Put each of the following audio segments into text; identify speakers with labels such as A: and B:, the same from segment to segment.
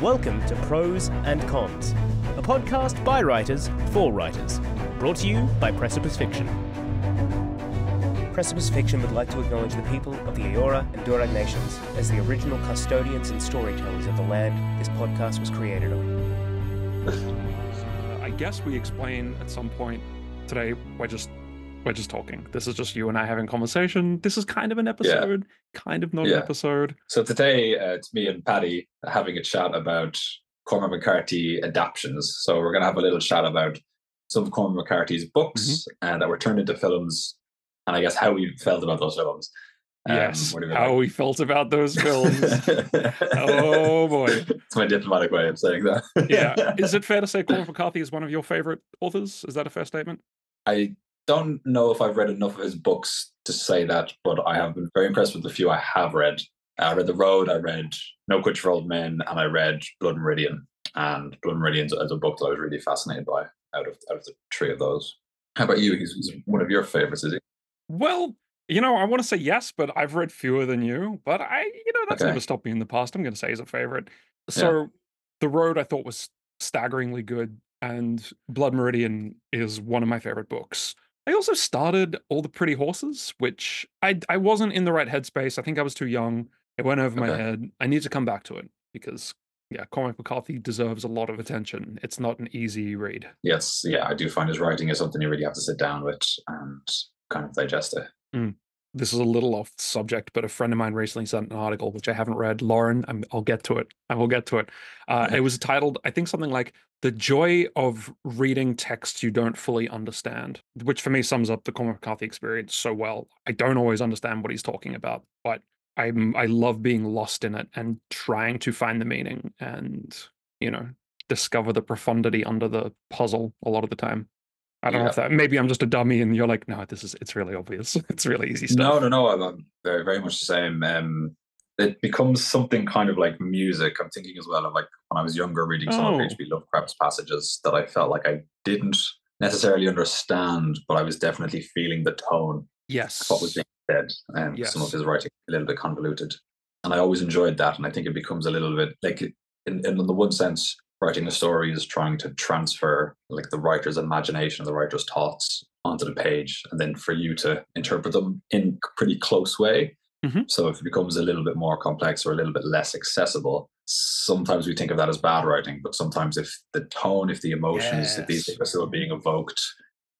A: Welcome to Prose and Cons, a podcast by writers for writers, brought to you by Precipice Fiction. Precipice Fiction would like to acknowledge the people of the Eora and Dharug nations as the original custodians and storytellers of the land this podcast was created on.
B: I guess we explain at some point today. We're just we're just talking. This is just you and I having conversation. This is kind of an episode, yeah. kind of not yeah. an episode.
C: So today uh, it's me and Paddy having a chat about Cormac McCarthy adaptations. So we're going to have a little chat about some of Cormac McCarthy's books mm-hmm. uh, that were turned into films and I guess how we felt about those films.
B: Um, yes, how we felt about those films. oh boy,
C: it's my diplomatic way of saying that.
B: yeah, is it fair to say Cormac McCarthy is one of your favorite authors? Is that a fair statement?
C: I don't know if I've read enough of his books to say that, but I have been very impressed with the few I have read. I read The Road, I read No Country for Old Men, and I read Blood Meridian. And Blood Meridian is a book that I was really fascinated by out of out of the three of those. How about you? He's, he's one of your favorites, is he?
B: Well, you know, I want to say yes, but I've read fewer than you. But I, you know, that's okay. never stopped me in the past. I'm going to say he's a favorite. So, yeah. The Road I thought was staggeringly good, and Blood Meridian is one of my favorite books. I also started All the Pretty Horses, which I I wasn't in the right headspace. I think I was too young. It went over okay. my head. I need to come back to it because yeah, Cormac McCarthy deserves a lot of attention. It's not an easy read.
C: Yes, yeah, I do find his writing is something you really have to sit down with and kind of digest it.
B: Mm. This is a little off subject, but a friend of mine recently sent an article which I haven't read. Lauren, i will get to it. I will get to it. Uh, it was titled, I think, something like "The Joy of Reading Text You Don't Fully Understand," which for me sums up the Cormac McCarthy experience so well. I don't always understand what he's talking about, but I'm I love being lost in it and trying to find the meaning and you know discover the profundity under the puzzle a lot of the time. I don't yeah. know if that maybe I'm just a dummy and you're like, no, this is it's really obvious. It's really easy stuff.
C: No, no, no. I'm, very, very much the same. Um, it becomes something kind of like music. I'm thinking as well of like when I was younger reading some oh. of H.P. Lovecraft's passages that I felt like I didn't necessarily understand, but I was definitely feeling the tone.
B: Yes.
C: What was being said. And um, yes. some of his writing a little bit convoluted. And I always enjoyed that. And I think it becomes a little bit like in, in the one sense, writing a story is trying to transfer like the writer's imagination, the writer's thoughts onto the page, and then for you to interpret them in pretty close way. Mm-hmm. So if it becomes a little bit more complex or a little bit less accessible, sometimes we think of that as bad writing. But sometimes if the tone, if the emotions, yes. if these things are still being evoked,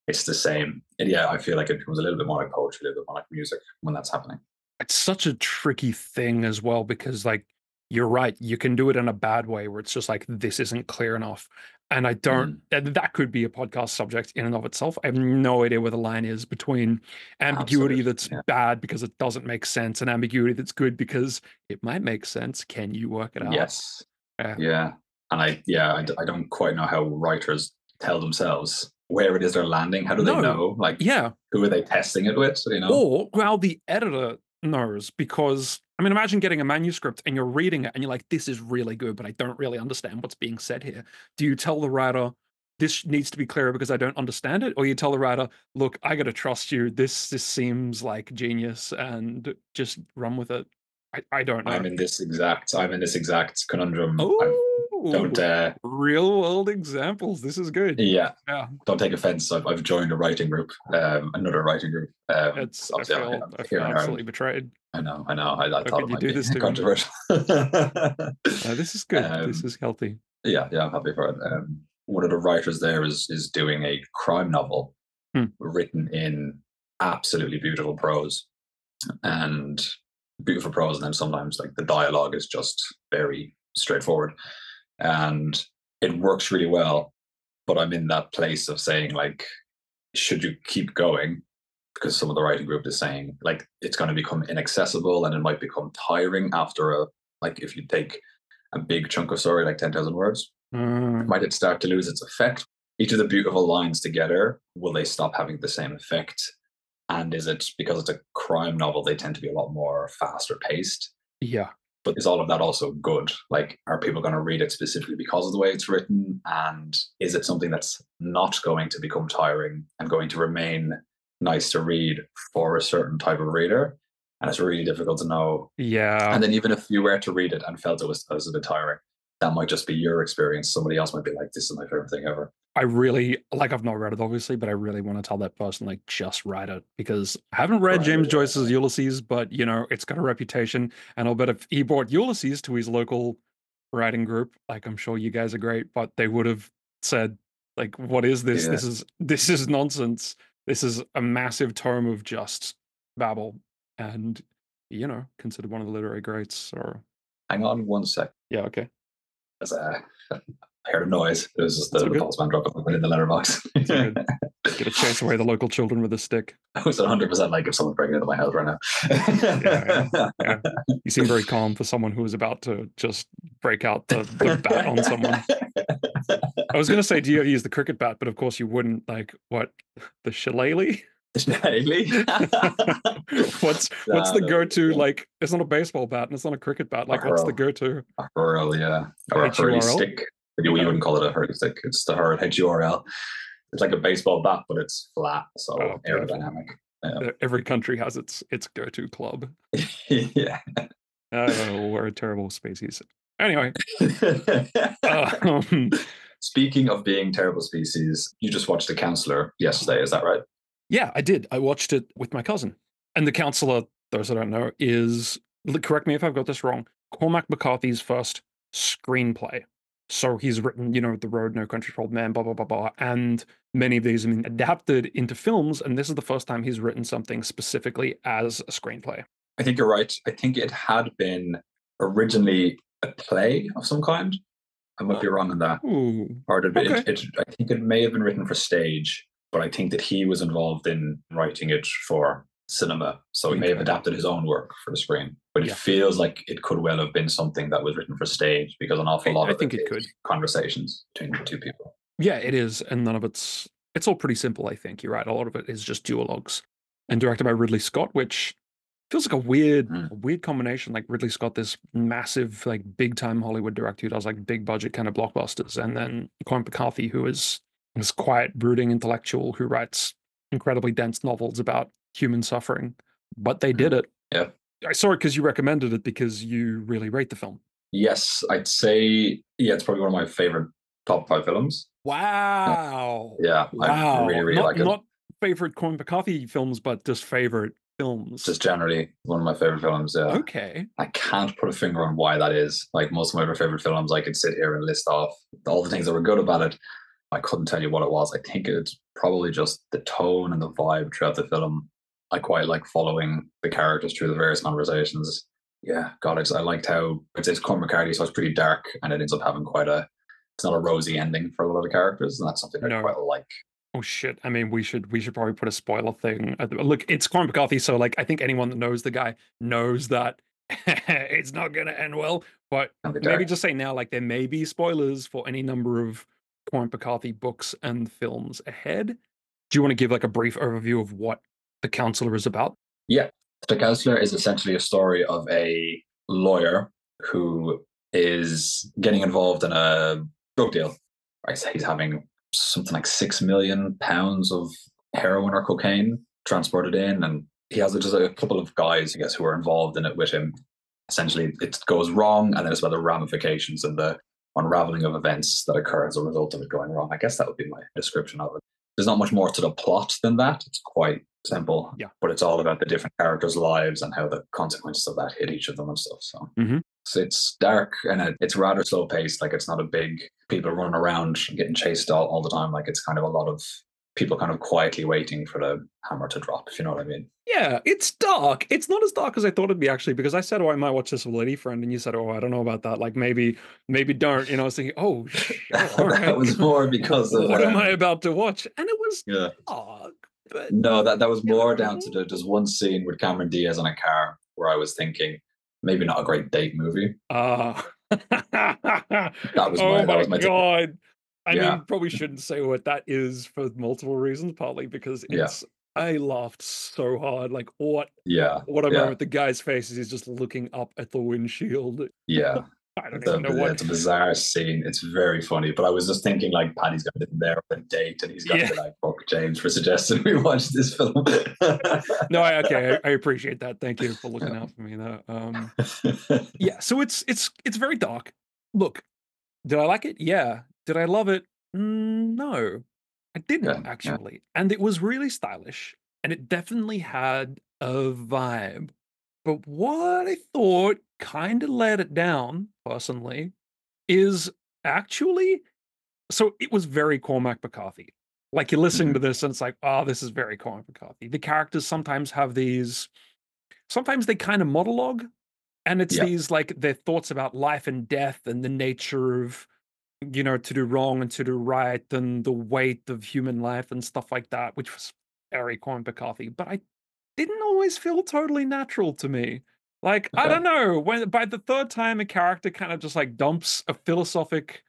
C: it's the same. And yeah, I feel like it becomes a little bit more like poetry, a little bit more like music when that's happening.
B: It's such a tricky thing as well because like you're right. You can do it in a bad way where it's just like, this isn't clear enough. And I don't, mm. that could be a podcast subject in and of itself. I have no idea where the line is between ambiguity Absolutely. that's yeah. bad because it doesn't make sense and ambiguity that's good because it might make sense. Can you work it out?
C: Yes. Yeah. yeah. And I, yeah, I, I don't quite know how writers tell themselves where it is they're landing. How do no. they know? Like,
B: yeah,
C: who are they testing it with? You know,
B: or well, the editor knows because I mean, imagine getting a manuscript and you're reading it and you're like, this is really good, but I don't really understand what's being said here. Do you tell the writer, this needs to be clearer because I don't understand it? Or you tell the writer, look, I got to trust you. This, this seems like genius and just run with it. I, I don't know.
C: I'm in this exact, I'm in this exact conundrum. Oh don't uh,
B: real world examples. This is good.
C: Yeah, yeah. Don't take offense. I've, I've joined a writing group, um, another writing group. Um,
B: it's I feel, I'm, i feel absolutely betrayed.
C: I know, I know. I, I thought it might do this be controversial.
B: this is good. Um, this is healthy.
C: Yeah, yeah. I'm happy for it. Um, one of the writers there is is doing a crime novel hmm. written in absolutely beautiful prose and beautiful prose, and then sometimes like the dialogue is just very straightforward and it works really well. But I'm in that place of saying, like, should you keep going? Because some of the writing group is saying, like, it's going to become inaccessible and it might become tiring after a, like, if you take a big chunk of story, like 10,000 words, mm. might it start to lose its effect? Each of the beautiful lines together, will they stop having the same effect? And is it because it's a crime novel, they tend to be a lot more faster paced?
B: Yeah
C: but is all of that also good? Like, are people going to read it specifically because of the way it's written? And is it something that's not going to become tiring and going to remain nice to read for a certain type of reader? And it's really difficult to know.
B: Yeah.
C: And then even if you were to read it and felt it was, it was a bit tiring, that might just be your experience. Somebody else might be like, "This is my favorite thing ever."
B: I really like. I've not read it, obviously, but I really want to tell that person like just write it because I haven't read
C: Right,
B: James. Joyce's Ulysses, but you know it's got a reputation, and I'll bet if he brought Ulysses to his local writing group, like I'm sure you guys are great, but they would have said like, "What is this?
C: Yeah.
B: This is this is nonsense. This is a massive tome of just babble," and you know, considered one of the literary greats. Or
C: Hang on one sec.
B: yeah, okay.
C: As I heard a noise. It was just the, the postman dropped something in the letterbox.
B: Get. Gonna chase away the local children with a stick.
C: I was 100 percent like if someone's breaking into my house right now.
B: Yeah, yeah. You seem very calm for someone who was about to just break out the, the bat on someone. I was going to say, do you use the cricket bat? But of course, you wouldn't. Like what? The shillelagh? What's what's the go-to?
C: yeah.
B: Like, it's not a baseball bat and it's not a cricket bat. Like, what's the go-to?
C: A hurl, yeah. Or a hurley
B: H-U-R-L?
C: stick. You, you wouldn't call it a hurley stick. It's the hurl, H-U-R-L. It's like a baseball bat, but it's flat, so
B: Oh,
C: aerodynamic.
B: Uh, Every country has its its go-to club.
C: yeah.
B: Oh, we're a terrible species. Anyway, um,
C: Speaking of being terrible species, you just watched The Counselor yesterday, is that right?
B: Yeah, I did. I watched it with my cousin. And the counselor, those that don't know, is correct me if I've got this wrong. Cormac McCarthy's first screenplay. So he's written, you know, The Road, No Country for Old Men, blah, blah, blah, blah. And many of these have been adapted into films. And this is the first time he's written something specifically as a screenplay.
C: I think you're right. I think it had been originally a play of some kind. I might be uh, wrong on that.
B: Ooh.
C: Or it,
B: Okay.
C: it, it, I think it may have been written for stage, but I think that he was involved in writing it for cinema. So he may have adapted his own work for the screen. But it
B: Yeah.
C: feels like it could well have been something that was written for stage because an awful lot
B: I
C: of
B: think it could.
C: conversations between the two people.
B: Yeah, it is. And none of it's, it's all pretty simple, I think. You're right. A lot of it is just duologues and directed by Ridley Scott, which feels like a weird,
C: Mm.
B: a weird combination. Like Ridley Scott, this massive, like big time Hollywood director who does like big budget kind of blockbusters. And then Cormac McCarthy, who is this quiet, brooding intellectual who writes incredibly dense novels about human suffering. But they did mm-hmm. it.
C: Yeah.
B: I saw it because you recommended it because you really rate the film.
C: Yes, I'd say yeah, it's probably one of my favorite top five films.
B: Wow.
C: Yeah, I
B: Wow.
C: really, really
B: not,
C: like it.
B: not favorite Cormac McCarthy films, but just favorite films.
C: Just generally one of my favorite films. Yeah.
B: okay.
C: I can't put a finger on why that is. Like most of my favorite films, I could sit here and list off all the things that were good about it. I couldn't tell you what it was. I think it's probably just the tone and the vibe throughout the film. I quite like following the characters through the various conversations. Yeah, God, it's, I liked how it's, it's Cormac McCarthy, so it's pretty dark, and it ends up having quite a. It's not a rosy ending for a lot of the characters, and that's something I quite like.
B: Oh shit! I mean, we should we should probably put a spoiler thing. Look, it's Cormac McCarthy, so like I think anyone that knows the guy knows that it's not gonna end well. But maybe just say now, like there may be spoilers for any number of Cormac McCarthy books and films ahead. Do you want to give like a brief overview of what the counselor is about? Yeah.
C: The Counselor is essentially a story of a lawyer who is getting involved in a drug deal. I say he's having something like six million pounds of heroin or cocaine transported in, and he has just a couple of guys, I guess, who are involved in it with him. Essentially, it goes wrong, and then it's about the ramifications and the unraveling of events that occur as a result of it going wrong. I guess that would be my description of it. There's not much more to the plot than that. It's quite simple.
B: Yeah.
C: But it's all about the different characters' lives and how the consequences of that hit each of them and stuff. So,
B: Mhm.
C: so it's dark and it's rather slow paced. Like it's not a big people running around getting chased all, all the time. Like it's kind of a lot of people kind of quietly waiting for the hammer to drop, if you know what I mean.
B: Yeah, it's dark. It's not as dark as I thought it'd be actually, because I said, "Oh, I might watch this with a lady friend," and you said, "Oh, I don't know about that. Like maybe, maybe don't." You know, I was thinking, "Oh, shit, all right.
C: that was more because of
B: what am
C: um,
B: I about to watch?" And it was
C: yeah.
B: dark, but
C: No, that, that was more down to the, there's one scene with Cameron Diaz in a car where I was thinking maybe not a great date movie.
B: uh that
C: was
B: oh
C: my- that
B: my
C: was my
B: god. I
C: Yeah.
B: mean, probably shouldn't say what that is for multiple reasons. Partly because
C: Yeah.
B: it's I laughed so hard. Like what
C: Yeah,
B: what a
C: Yeah.
B: moment the guy's face is he's just looking up at the windshield.
C: yeah.
B: I don't
C: It's a,
B: even know what
C: it's a bizarre scene. It's very funny. But I was just thinking like Paddy's got in there on a date and he's got
B: Yeah.
C: to be like, fuck James for suggesting we watch this film.
B: no, I, okay, I, I appreciate that. Thank you for looking out for me. Though, um, yeah. So it's it's it's very dark. Look, Did I like it? Yeah. Did I love it? Mm, no, I didn't
C: Yeah, yeah.
B: actually. And it was really stylish and it definitely had a vibe. But what I thought kind of let it down, personally, is actually so it was very Cormac McCarthy. Like you're listening mm-hmm. to this and it's like, oh, this is very Cormac McCarthy. The characters sometimes have these, sometimes they kind of monologue, and it's
C: Yeah.
B: these like their thoughts about life and death and the nature of, you know, to do wrong and to do right and the weight of human life and stuff like that, which was very Cormac McCarthy. But I didn't always feel totally natural to me. Like, I don't know, when by the third time a character kind of just like dumps a philosophic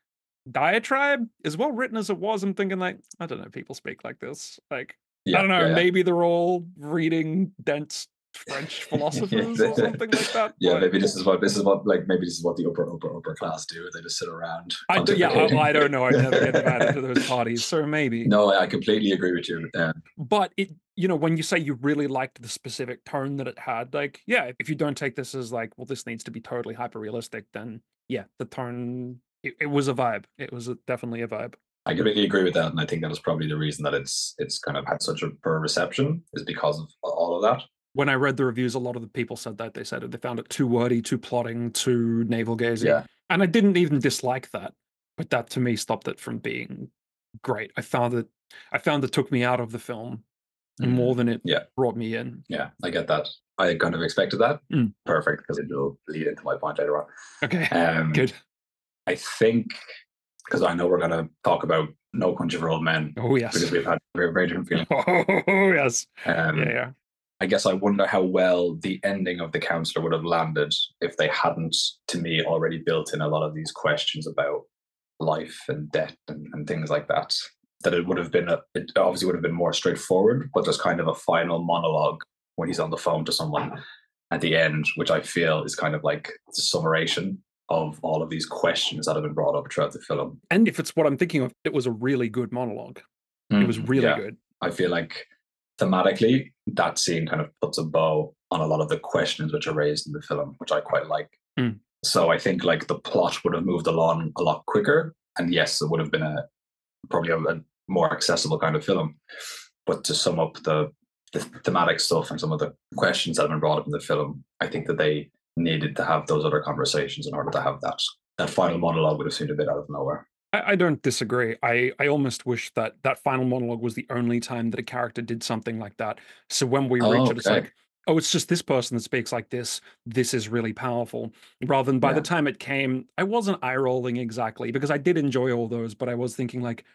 B: diatribe, as well written as it was, I'm thinking like, I don't know, people speak like this. Like,
C: Yeah,
B: I don't know,
C: yeah, yeah.
B: maybe they're all reading dense French philosophers or something like that.
C: Yeah,
B: but-
C: maybe this is what this is what like maybe this is what the upper upper upper class do. They just sit around.
B: I do, yeah, I, I, don't know. I never get invited to those parties, so maybe.
C: No, I completely agree with you. Um,
B: but it you know when you say you really liked the specific tone that it had like yeah if you don't take this as like well this needs to be totally hyper realistic then yeah the tone it, it was a vibe it was a, definitely a vibe
C: I completely agree with that, and I think that is probably the reason that it's it's kind of had such a poor reception is because of all of that.
B: When i read the reviews a lot of the people said that they said it they found it too wordy too plotting too navel gazing
C: Yeah,
B: and i didn't even dislike that but that to me stopped it from being great i found that i found it took me out of the film more than it
C: Mm-hmm. Yeah.
B: brought me in
C: yeah, I get that. I kind of expected that.
B: Mm.
C: Perfect because it will lead into my point later on.
B: okay
C: Um,
B: good
C: I think because I know we're going to talk about No Country for Old Men
B: oh yes
C: because we've had very, very different feelings.
B: oh yes
C: Um,
B: yeah yeah
C: I guess I wonder how well the ending of the counselor would have landed if they hadn't, to me, already built in a lot of these questions about life and death and, and things like that. That it would have been a, it obviously would have been more straightforward, but there's kind of a final monologue when he's on the phone to someone at the end, which I feel is kind of like the summation of all of these questions that have been brought up throughout the film.
B: And if it's what I'm thinking of, it was a really good monologue. It was really
C: Mm, Yeah.
B: good.
C: I feel like thematically that scene kind of puts a bow on a lot of the questions which are raised in the film, which I quite like.
B: Mm.
C: So I think like the plot would have moved along a lot quicker, and yes, it would have been a probably a, a more accessible kind of film. But to sum up the, the thematic stuff and some of the questions that have been brought up in the film, I think that they needed to have those other conversations in order to have that. That final monologue would have seemed a bit out of nowhere.
B: I, I don't disagree. I, I almost wish that that final monologue was the only time that a character did something like that. So when we reach
C: Oh,
B: it, it's like, oh, it's just this person that speaks like this. This is really powerful. Rather than by the time it came, I wasn't eye rolling exactly because I did enjoy all those, but I was thinking like,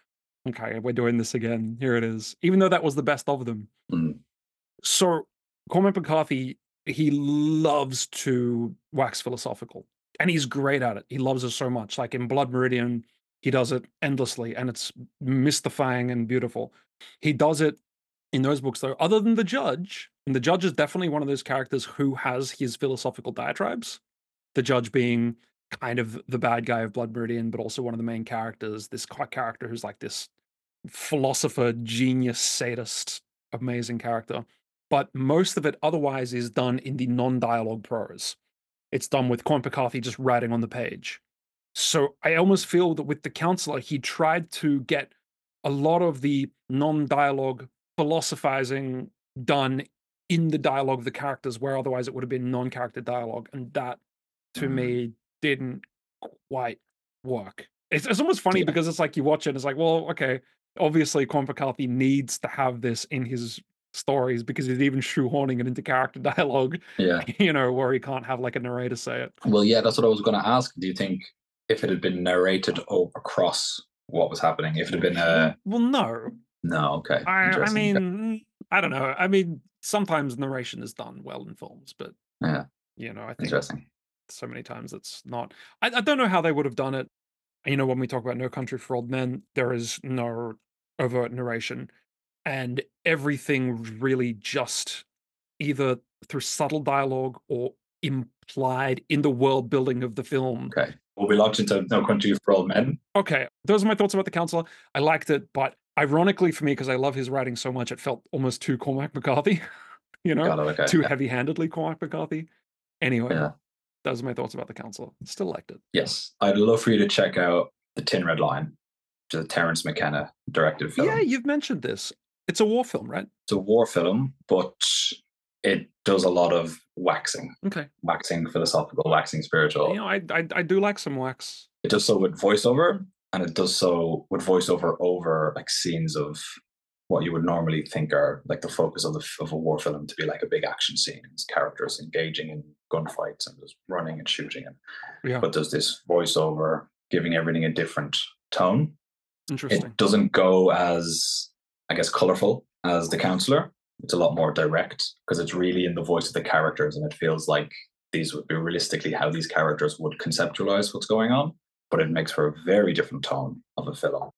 B: okay, we're doing this again. Here it is. Even though that was the best of them.
C: Mm.
B: So Cormac McCarthy, he loves to wax philosophical, and he's great at it. He loves it so much. Like in Blood Meridian, he does it endlessly, and it's mystifying and beautiful. He does it in those books, though. Other than the judge, and the judge is definitely one of those characters who has his philosophical diatribes. The judge being kind of the bad guy of Blood Meridian, but also one of the main characters. This character who's like this philosopher, genius, sadist, amazing character but most of it otherwise is done in the non-dialogue prose. It's done with Cormac McCarthy just writing on the page. So I almost feel that with the counselor, he tried to get a lot of the non-dialogue philosophizing done in the dialogue of the characters, where otherwise it would have been non-character dialogue, and that to
C: Mm.
B: me didn't quite work. It's, it's almost funny
C: Yeah.
B: because it's like you watch it, and it's like, well, okay, obviously Cormac McCarthy needs to have this in his stories because he's even shoehorning it into character dialogue,
C: Yeah.
B: you know, where he can't have like a narrator say it.
C: Well, yeah, that's what I was going to ask. Do you think if it had been narrated across what was happening, if it had been a
B: well, no.
C: no, okay,
B: I, I mean, mm, I don't know. I mean, sometimes narration is done well in films, but
C: Yeah.
B: you know, I think
C: interesting.
B: so many times it's not. I, I don't know how they would have done it. You know, when we talk about No Country for Old Men, there is no overt narration, and everything really just either through subtle dialogue or implied in the world building of the film.
C: Okay, we'll be locked into No Country for Old Men.
B: Okay, those are my thoughts about the counselor. I liked it, but ironically for me, because I love his writing so much, it felt almost too Cormac McCarthy. you know,
C: Got okay.
B: too
C: yeah.
B: heavy-handedly Cormac McCarthy. Anyway,
C: Yeah.
B: those are my thoughts about the council. Still liked it.
C: Yes, I'd love for you to check out the Thin Red Line, which is a Terence McKenna directed film.
B: Yeah, you've mentioned this. It's a war film, right?
C: It's a war film, but it does a lot of waxing,
B: Okay.
C: waxing philosophical, waxing spiritual.
B: You know, I, I I do like some wax.
C: It does so with voiceover, and it does so with voiceover over like scenes of what you would normally think are like the focus of the of a war film to be like a big action scene, it's characters engaging in gunfights and just running and shooting, and
B: Yeah.
C: but there's this voiceover giving everything a different tone.
B: Interesting.
C: It doesn't go as I guess colorful as the counselor. It's a lot more direct because it's really in the voice of the characters, and it feels like these would be realistically how these characters would conceptualize what's going on. But it makes for a very different tone of a film.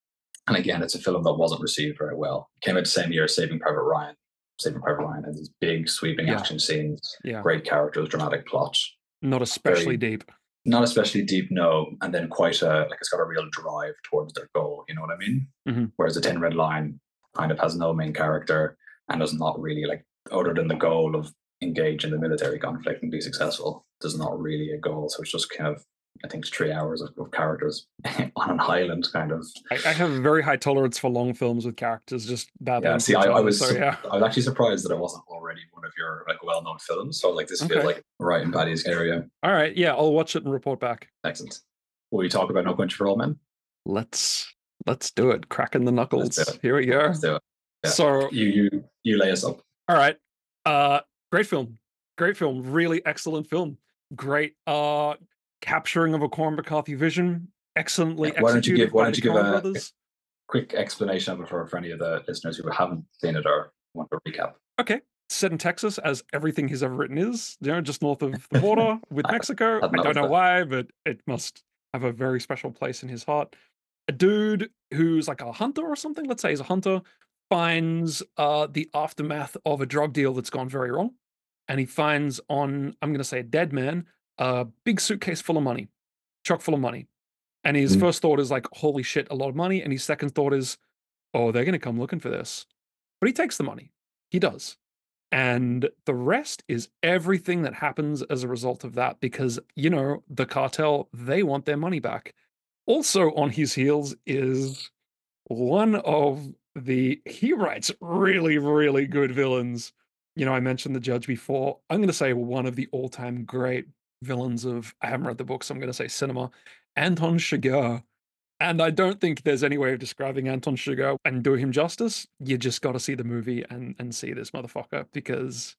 C: And again, it's a film that wasn't received very well. It came out the same year, as Saving Private Ryan. Saving Private Ryan has these big, sweeping
B: Yeah.
C: action scenes,
B: yeah.
C: great characters, dramatic plot.
B: Not especially
C: very-
B: deep.
C: Not especially deep, no, and then quite a like it's got a real drive towards their goal. You know what I mean?
B: Mhm.
C: Whereas the Thin Red Line kind of has no main character and does not really like other than the goal of engage in the military conflict and be successful. There's not really a goal, so it's just kind of I think it's three hours of, of characters on an island, kind of.
B: I, I have a very high tolerance for long films with characters just babbling.
C: Yeah, see, I, I was
B: so yeah.
C: I was actually surprised that it wasn't already one of your like well-known films. So like this feels
B: Okay.
C: like right in Paddy's area.
B: All right, yeah, I'll watch it and report back.
C: Excellent. Will you talk about No Country for Old Men?
B: Let's let's do it. Cracking the knuckles. Here we go.
C: Let's do it. Yeah.
B: So
C: You you you lay us up.
B: All right. Uh great film. Great film. Really excellent film. Great uh capturing of a Cormac McCarthy vision. Excellently
C: Yeah, why don't you give- why don't you give a-
B: brothers.
C: quick explanation of it for, for any of the listeners who haven't seen it or want to recap. Okay.
B: Set in Texas, as everything he's ever written is, you know, just north of the border with Mexico.
C: I've
B: I don't know
C: that.
B: why, but it must have a very special place in his heart. A dude who's like a hunter or something, let's say he's a hunter, finds uh the aftermath of a drug deal that's gone very wrong. And he finds on, I'm gonna say a dead man, a big suitcase full of money, chock full of money. And his
C: Mm.
B: first thought is like, holy shit, a lot of money. And his second thought is, oh, they're gonna come looking for this. But he takes the money. He does. And the rest is everything that happens as a result of that because, you know, the cartel, they want their money back. Also on his heels is one of the, he writes really, really good villains. You know, I mentioned the judge before. I'm going to say one of the all time great villains of, I haven't read the book, so I'm going to say cinema, Anton Chigurh. And I don't think there's any way of describing Anton Chigurh and do him justice. You just got to see the movie and and see this motherfucker because,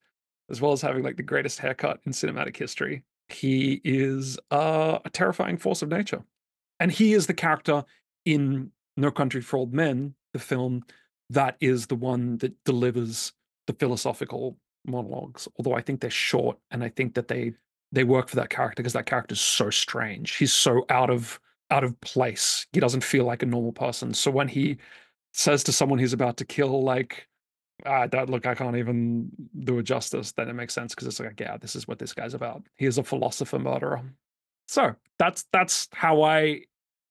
B: as well as having like the greatest haircut in cinematic history, he is uh, a terrifying force of nature, and he is the character in No Country for Old Men, the film that is the one that delivers the philosophical monologues. Although I think they're short, and I think that they they work for that character because that character is so strange. He's so out of out of place. He doesn't feel like a normal person. So when he says to someone he's about to kill, like, ah, that look, I can't even do it justice, then it makes sense because it's like, yeah, this is what this guy's about. He is a philosopher murderer. So that's that's how I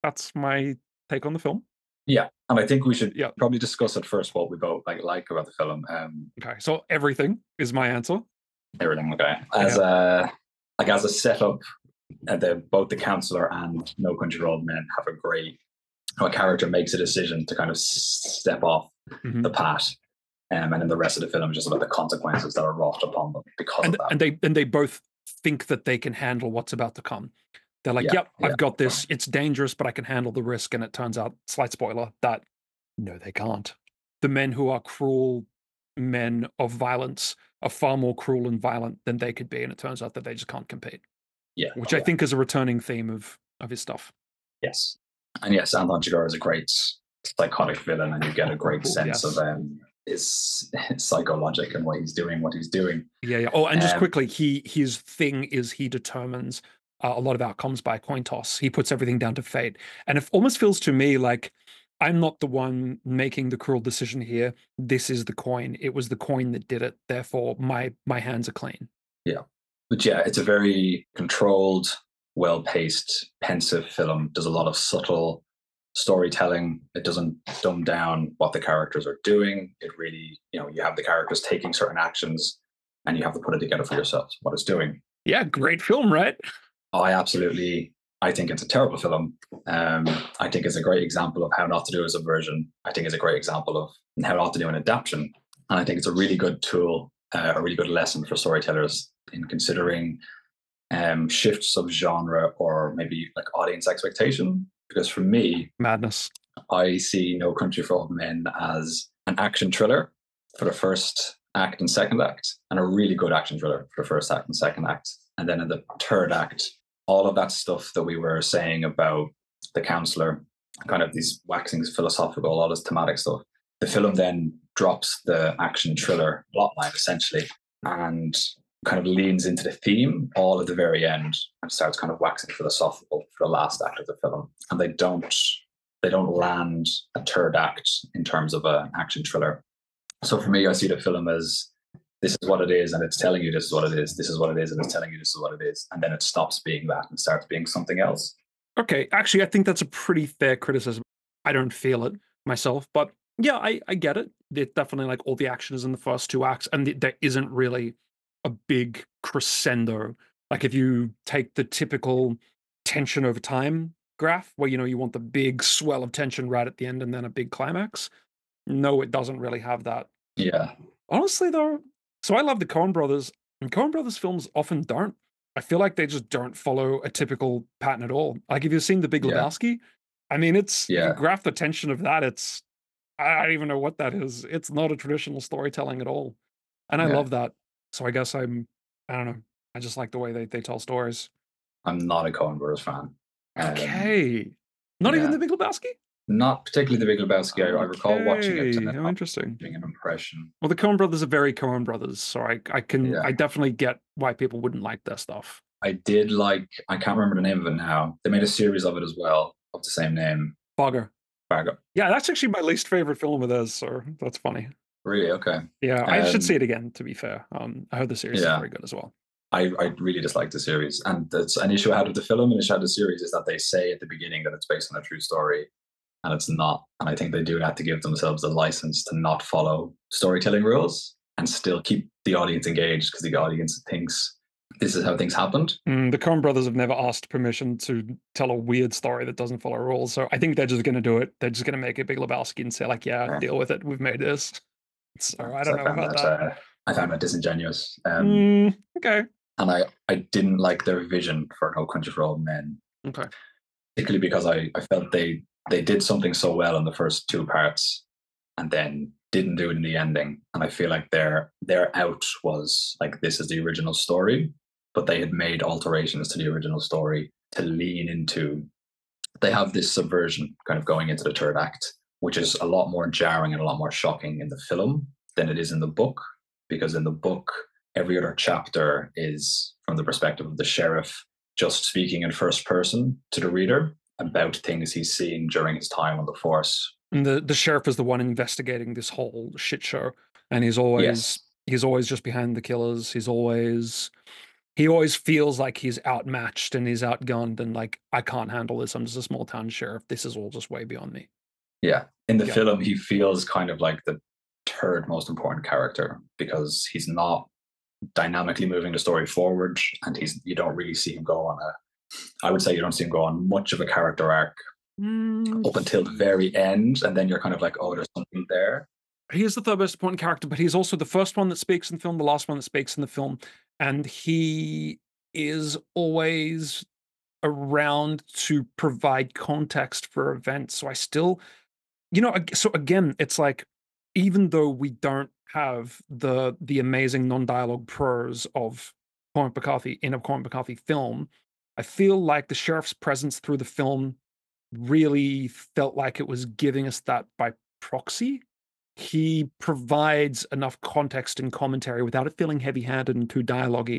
B: that's my take on the film.
C: Yeah, and I think we should
B: Yeah.
C: probably discuss at first what we both like like about the film. Um,
B: Okay, so everything is my answer.
C: everything okay as a like as a setup. Uh, the both the counselor and No Country for Old Men have a great. A character makes a decision to kind of step off
B: Mhm.
C: the path, um, and then the rest of the film is just about the consequences that are wrought upon them because
B: and
C: of that.
B: and they and they both think that they can handle what's about to come. They're like,
C: Yeah,
B: "Yep,
C: yeah.
B: I've got this. It's dangerous, but I can handle the risk." And it turns out, slight spoiler, that no, they can't. The men who are cruel men of violence are far more cruel and violent than they could be, and it turns out that they just can't compete.
C: yeah,
B: Which
C: oh,
B: I
C: yeah.
B: think is a returning theme of of his stuff.
C: Yes. And yes, Anton Chigurh is a great psychotic villain, and you get a great
B: Oh,
C: sense
B: yes.
C: of um, his, his psychologic and why he's doing what he's doing.
B: Yeah, yeah. Oh, and just
C: Um,
B: quickly, he his thing is he determines uh, a lot of outcomes by a coin toss. He puts everything down to fate, and it almost feels to me like I'm not the one making the cruel decision here. This is the coin. It was the coin that did it. Therefore, my my hands are clean. Yeah.
C: But yeah, it's a very controlled, well paced, pensive film. There's a lot of subtle storytelling. It doesn't dumb down what the characters are doing. It really, you know, you have the characters taking certain actions and you have to put it together for yourself, what it's doing.
B: Yeah, great film, right?
C: I absolutely I think it's a terrible film. Um, I think it's a great example of how not to do a subversion. I think it's a great example of how not to do an adaptation. And I think it's a really good tool, uh, a really good lesson for storytellers in considering um, shifts of genre or maybe like audience expectation. Because for me,
B: madness.
C: I see No Country for Old Men as an action thriller for the first act and second act, and a really good action thriller for the first act and second act. And then in the third act, all of that stuff that we were saying about the counselor, kind of these waxings philosophical, all this thematic stuff. The film then drops the action thriller plotline essentially and kind of leans into the theme all at the very end and starts kind of waxing philosophical for the last act of the film. And they don't they don't land a third act in terms of an action thriller. So for me, I see the film as this is what it is and it's telling you this is what it is this is what it is and it's telling you this is what it is and then it stops being that and starts being something else.
B: Okay actually i think that's a pretty fair criticism. I don't feel it myself but yeah i, I get it. It definitely like all the action is in the first two acts and there isn't really a big crescendo. Like if you take the typical tension over time graph where you know you want the big swell of tension right at the end and then a big climax no it doesn't really have that.
C: Yeah.
B: Honestly though so I love the Coen brothers, and Coen brothers films often don't. I feel like they just don't follow a typical pattern at all. Like if you've seen The Big yeah. Lebowski, I mean, it's yeah. you graph the tension of that. It's I don't even know what that is. It's not a traditional storytelling at all, and I yeah. love that. So I guess I'm I don't know. I just like the way they they tell stories.
C: I'm not a Coen brothers fan.
B: Um, okay, not yeah. even The Big Lebowski.
C: Not particularly the Big Lebowski. I, I recall watching it and
B: How interesting.
C: Being an impression.
B: Well, the Coen brothers are very Coen brothers, so I, I can yeah. I definitely get why people wouldn't like their stuff.
C: I did like I can't remember the name of it now. They made a series of it as well of the same name.
B: Fargo.
C: Fargo.
B: Yeah, that's actually my least favorite film of theirs, so that's funny.
C: Really? Okay.
B: Yeah, um, I should see it again. To be fair, um, I heard the series yeah. is very good as well.
C: I, I really dislike the series, and that's an issue I had with the film and issue I had the series is that they say at the beginning that it's based on a true story, and it's not. And I think they do have to give themselves a license to not follow storytelling rules and still keep the audience engaged because the audience thinks this is how things happened.
B: Mm, the Coen brothers have never asked permission to tell a weird story that doesn't follow rules. So I think they're just going to do it. They're just going to make a Big Lebowski and say, like, yeah, yeah, deal with it. We've made this. So I don't so know I about that. that. Uh,
C: I found that disingenuous. Um,
B: mm, okay.
C: And I, I didn't like their vision for No Country for Old Men.
B: Okay.
C: Particularly because I, I felt they they did something so well in the first two parts and then didn't do it in the ending. And I feel like their their out was like this is the original story, but they had made alterations to the original story to lean into they have this subversion kind of going into the third act, which is a lot more jarring and a lot more shocking in the film than it is in the book. Because in the book, every other chapter is from the perspective of the sheriff just speaking in first person to the reader about things he's seen during his time on the force.
B: And the the sheriff is the one investigating this whole shit show, and he's always yes. he's always just behind the killers. He's always he always feels like he's outmatched and he's outgunned, and like I can't handle this. I'm just a small town sheriff. This is all just way beyond me.
C: Yeah, in the yeah. film, he feels kind of like the third most important character because he's not dynamically moving the story forward, and he's you don't really see him go on a I would say you don't see him go on much of a character arc mm. up until the very end, and then you're kind of like, oh, there's something there.
B: He is the third most important character, but he's also the first one that speaks in the film, the last one that speaks in the film, and he is always around to provide context for events. So I still, you know, so again, it's like even though we don't have the the amazing non-dialogue prose of Cormac McCarthy in a Cormac McCarthy film, I feel like the sheriff's presence through the film really felt like it was giving us that by proxy. He provides enough context and commentary without it feeling heavy handed and too dialogue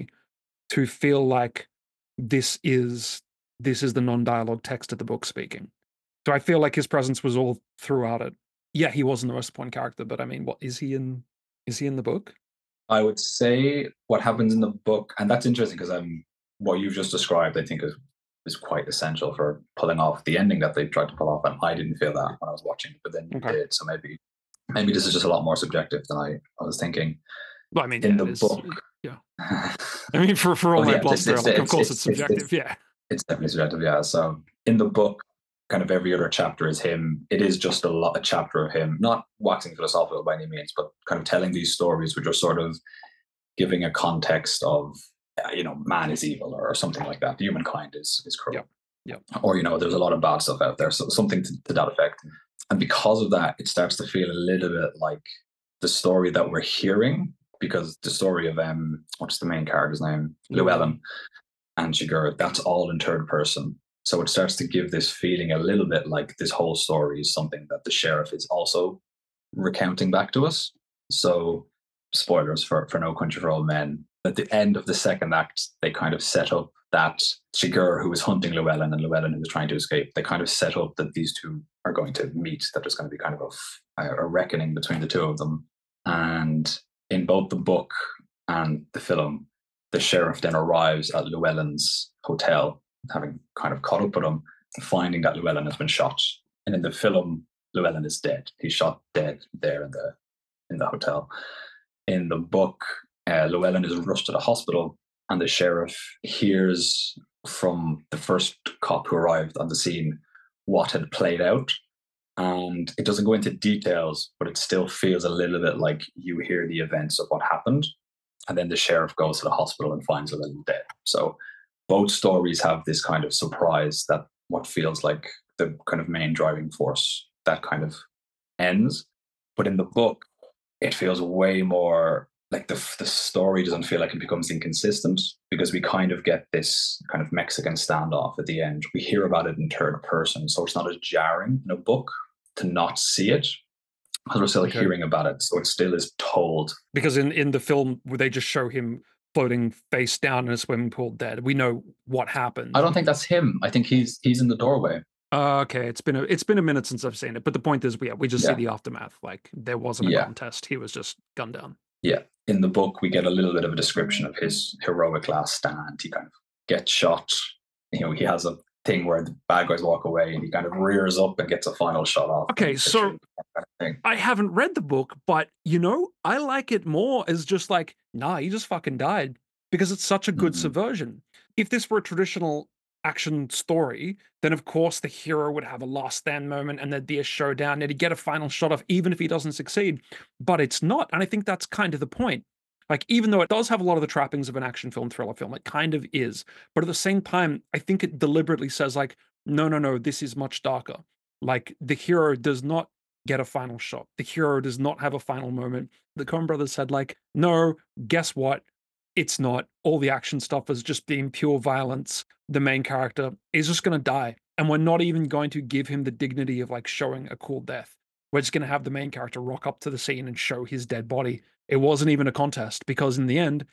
B: to feel like this is this is the non-dialogue text of the book speaking. So I feel like his presence was all throughout it. Yeah, he wasn't the most important character, but I mean, what is he in is he in the book?
C: I would say what happens in the book, and that's interesting because I'm what you've just described, I think is is quite essential for pulling off the ending that they tried to pull off. And I didn't feel that when I was watching but then you okay. did. So maybe maybe this is just a lot more subjective than I, I was thinking.
B: Well, I mean,
C: in
B: yeah,
C: the book,
B: Yeah. I mean, for for all oh, my yeah, bluster, like, of course it's, it's subjective. It's, yeah.
C: It's definitely subjective. Yeah. So in the book, kind of every other chapter is him. It is just a lot a chapter of him, not waxing philosophical by any means, but kind of telling these stories, which are sort of giving a context of you know man is evil or, something like that. Humankind is is cruel.
B: Yeah.
C: yeah. Or you know, there's a lot of bad stuff out there, so something to, to that effect. And because of that, it starts to feel a little bit like the story that we're hearing, because the story of um, what's the main character's name, Llewellyn and Chigurh, that's all in third person. So it starts to give this feeling a little bit like this whole story is something that the sheriff is also recounting back to us. So spoilers for, for No Country for Old Men. At the end of the second act, they kind of set up that Chigurh, who was hunting Llewellyn, and Llewellyn, who was trying to escape, they kind of set up that these two are going to meet, that there's going to be kind of a, a reckoning between the two of them. And in both the book and the film, the sheriff then arrives at Llewellyn's hotel, having kind of caught up with him, finding that Llewellyn has been shot. And in the film, Llewellyn is dead. He's shot dead there in the in the hotel. In the book, uh, Llewellyn is rushed to the hospital, and the sheriff hears from the first cop who arrived on the scene what had played out. And it doesn't go into details, but it still feels a little bit like you hear the events of what happened. And then the sheriff goes to the hospital and finds Llewellyn dead. So both stories have this kind of surprise that what feels like the kind of main driving force that kind of ends. But in the book, it feels way more like the the story doesn't feel like it becomes inconsistent because we kind of get this kind of Mexican standoff at the end. We hear about it in third person, so it's not as jarring in a book to not see it because we're still okay. hearing about it. So it still is told.
B: Because in in the film, where they just show him floating face down in a swimming pool dead, we know what happened.
C: I don't think that's him. I think he's he's in the doorway.
B: Uh, okay, it's been a it's been a minute since I've seen it, but the point is, yeah, we just yeah. see the aftermath. Like there wasn't a yeah. contest; he was just gunned down.
C: Yeah, in the book, we get a little bit of a description of his heroic last stand. He kind of gets shot. You know, he has a thing where the bad guys walk away and he kind of rears up and gets a final shot off.
B: Okay, so kind of I haven't read the book, but you know, I like it more as just like, nah, he just fucking died because it's such a good mm-hmm. subversion. If this were a traditional action story, then of course the hero would have a last stand moment and there'd be a showdown and he'd get a final shot off even if he doesn't succeed. But it's not. And I think that's kind of the point. Like, even though it does have a lot of the trappings of an action film, thriller film, it kind of is. But at the same time, I think it deliberately says, like, no, no, no, this is much darker. Like, the hero does not get a final shot. The hero does not have a final moment. The Coen brothers said, like, no, guess what? It's not. All the action stuff is just being pure violence. The main character is just going to die. And we're not even going to give him the dignity of like showing a cool death. We're just going to have the main character rock up to the scene and show his dead body. It wasn't even a contest because in the end,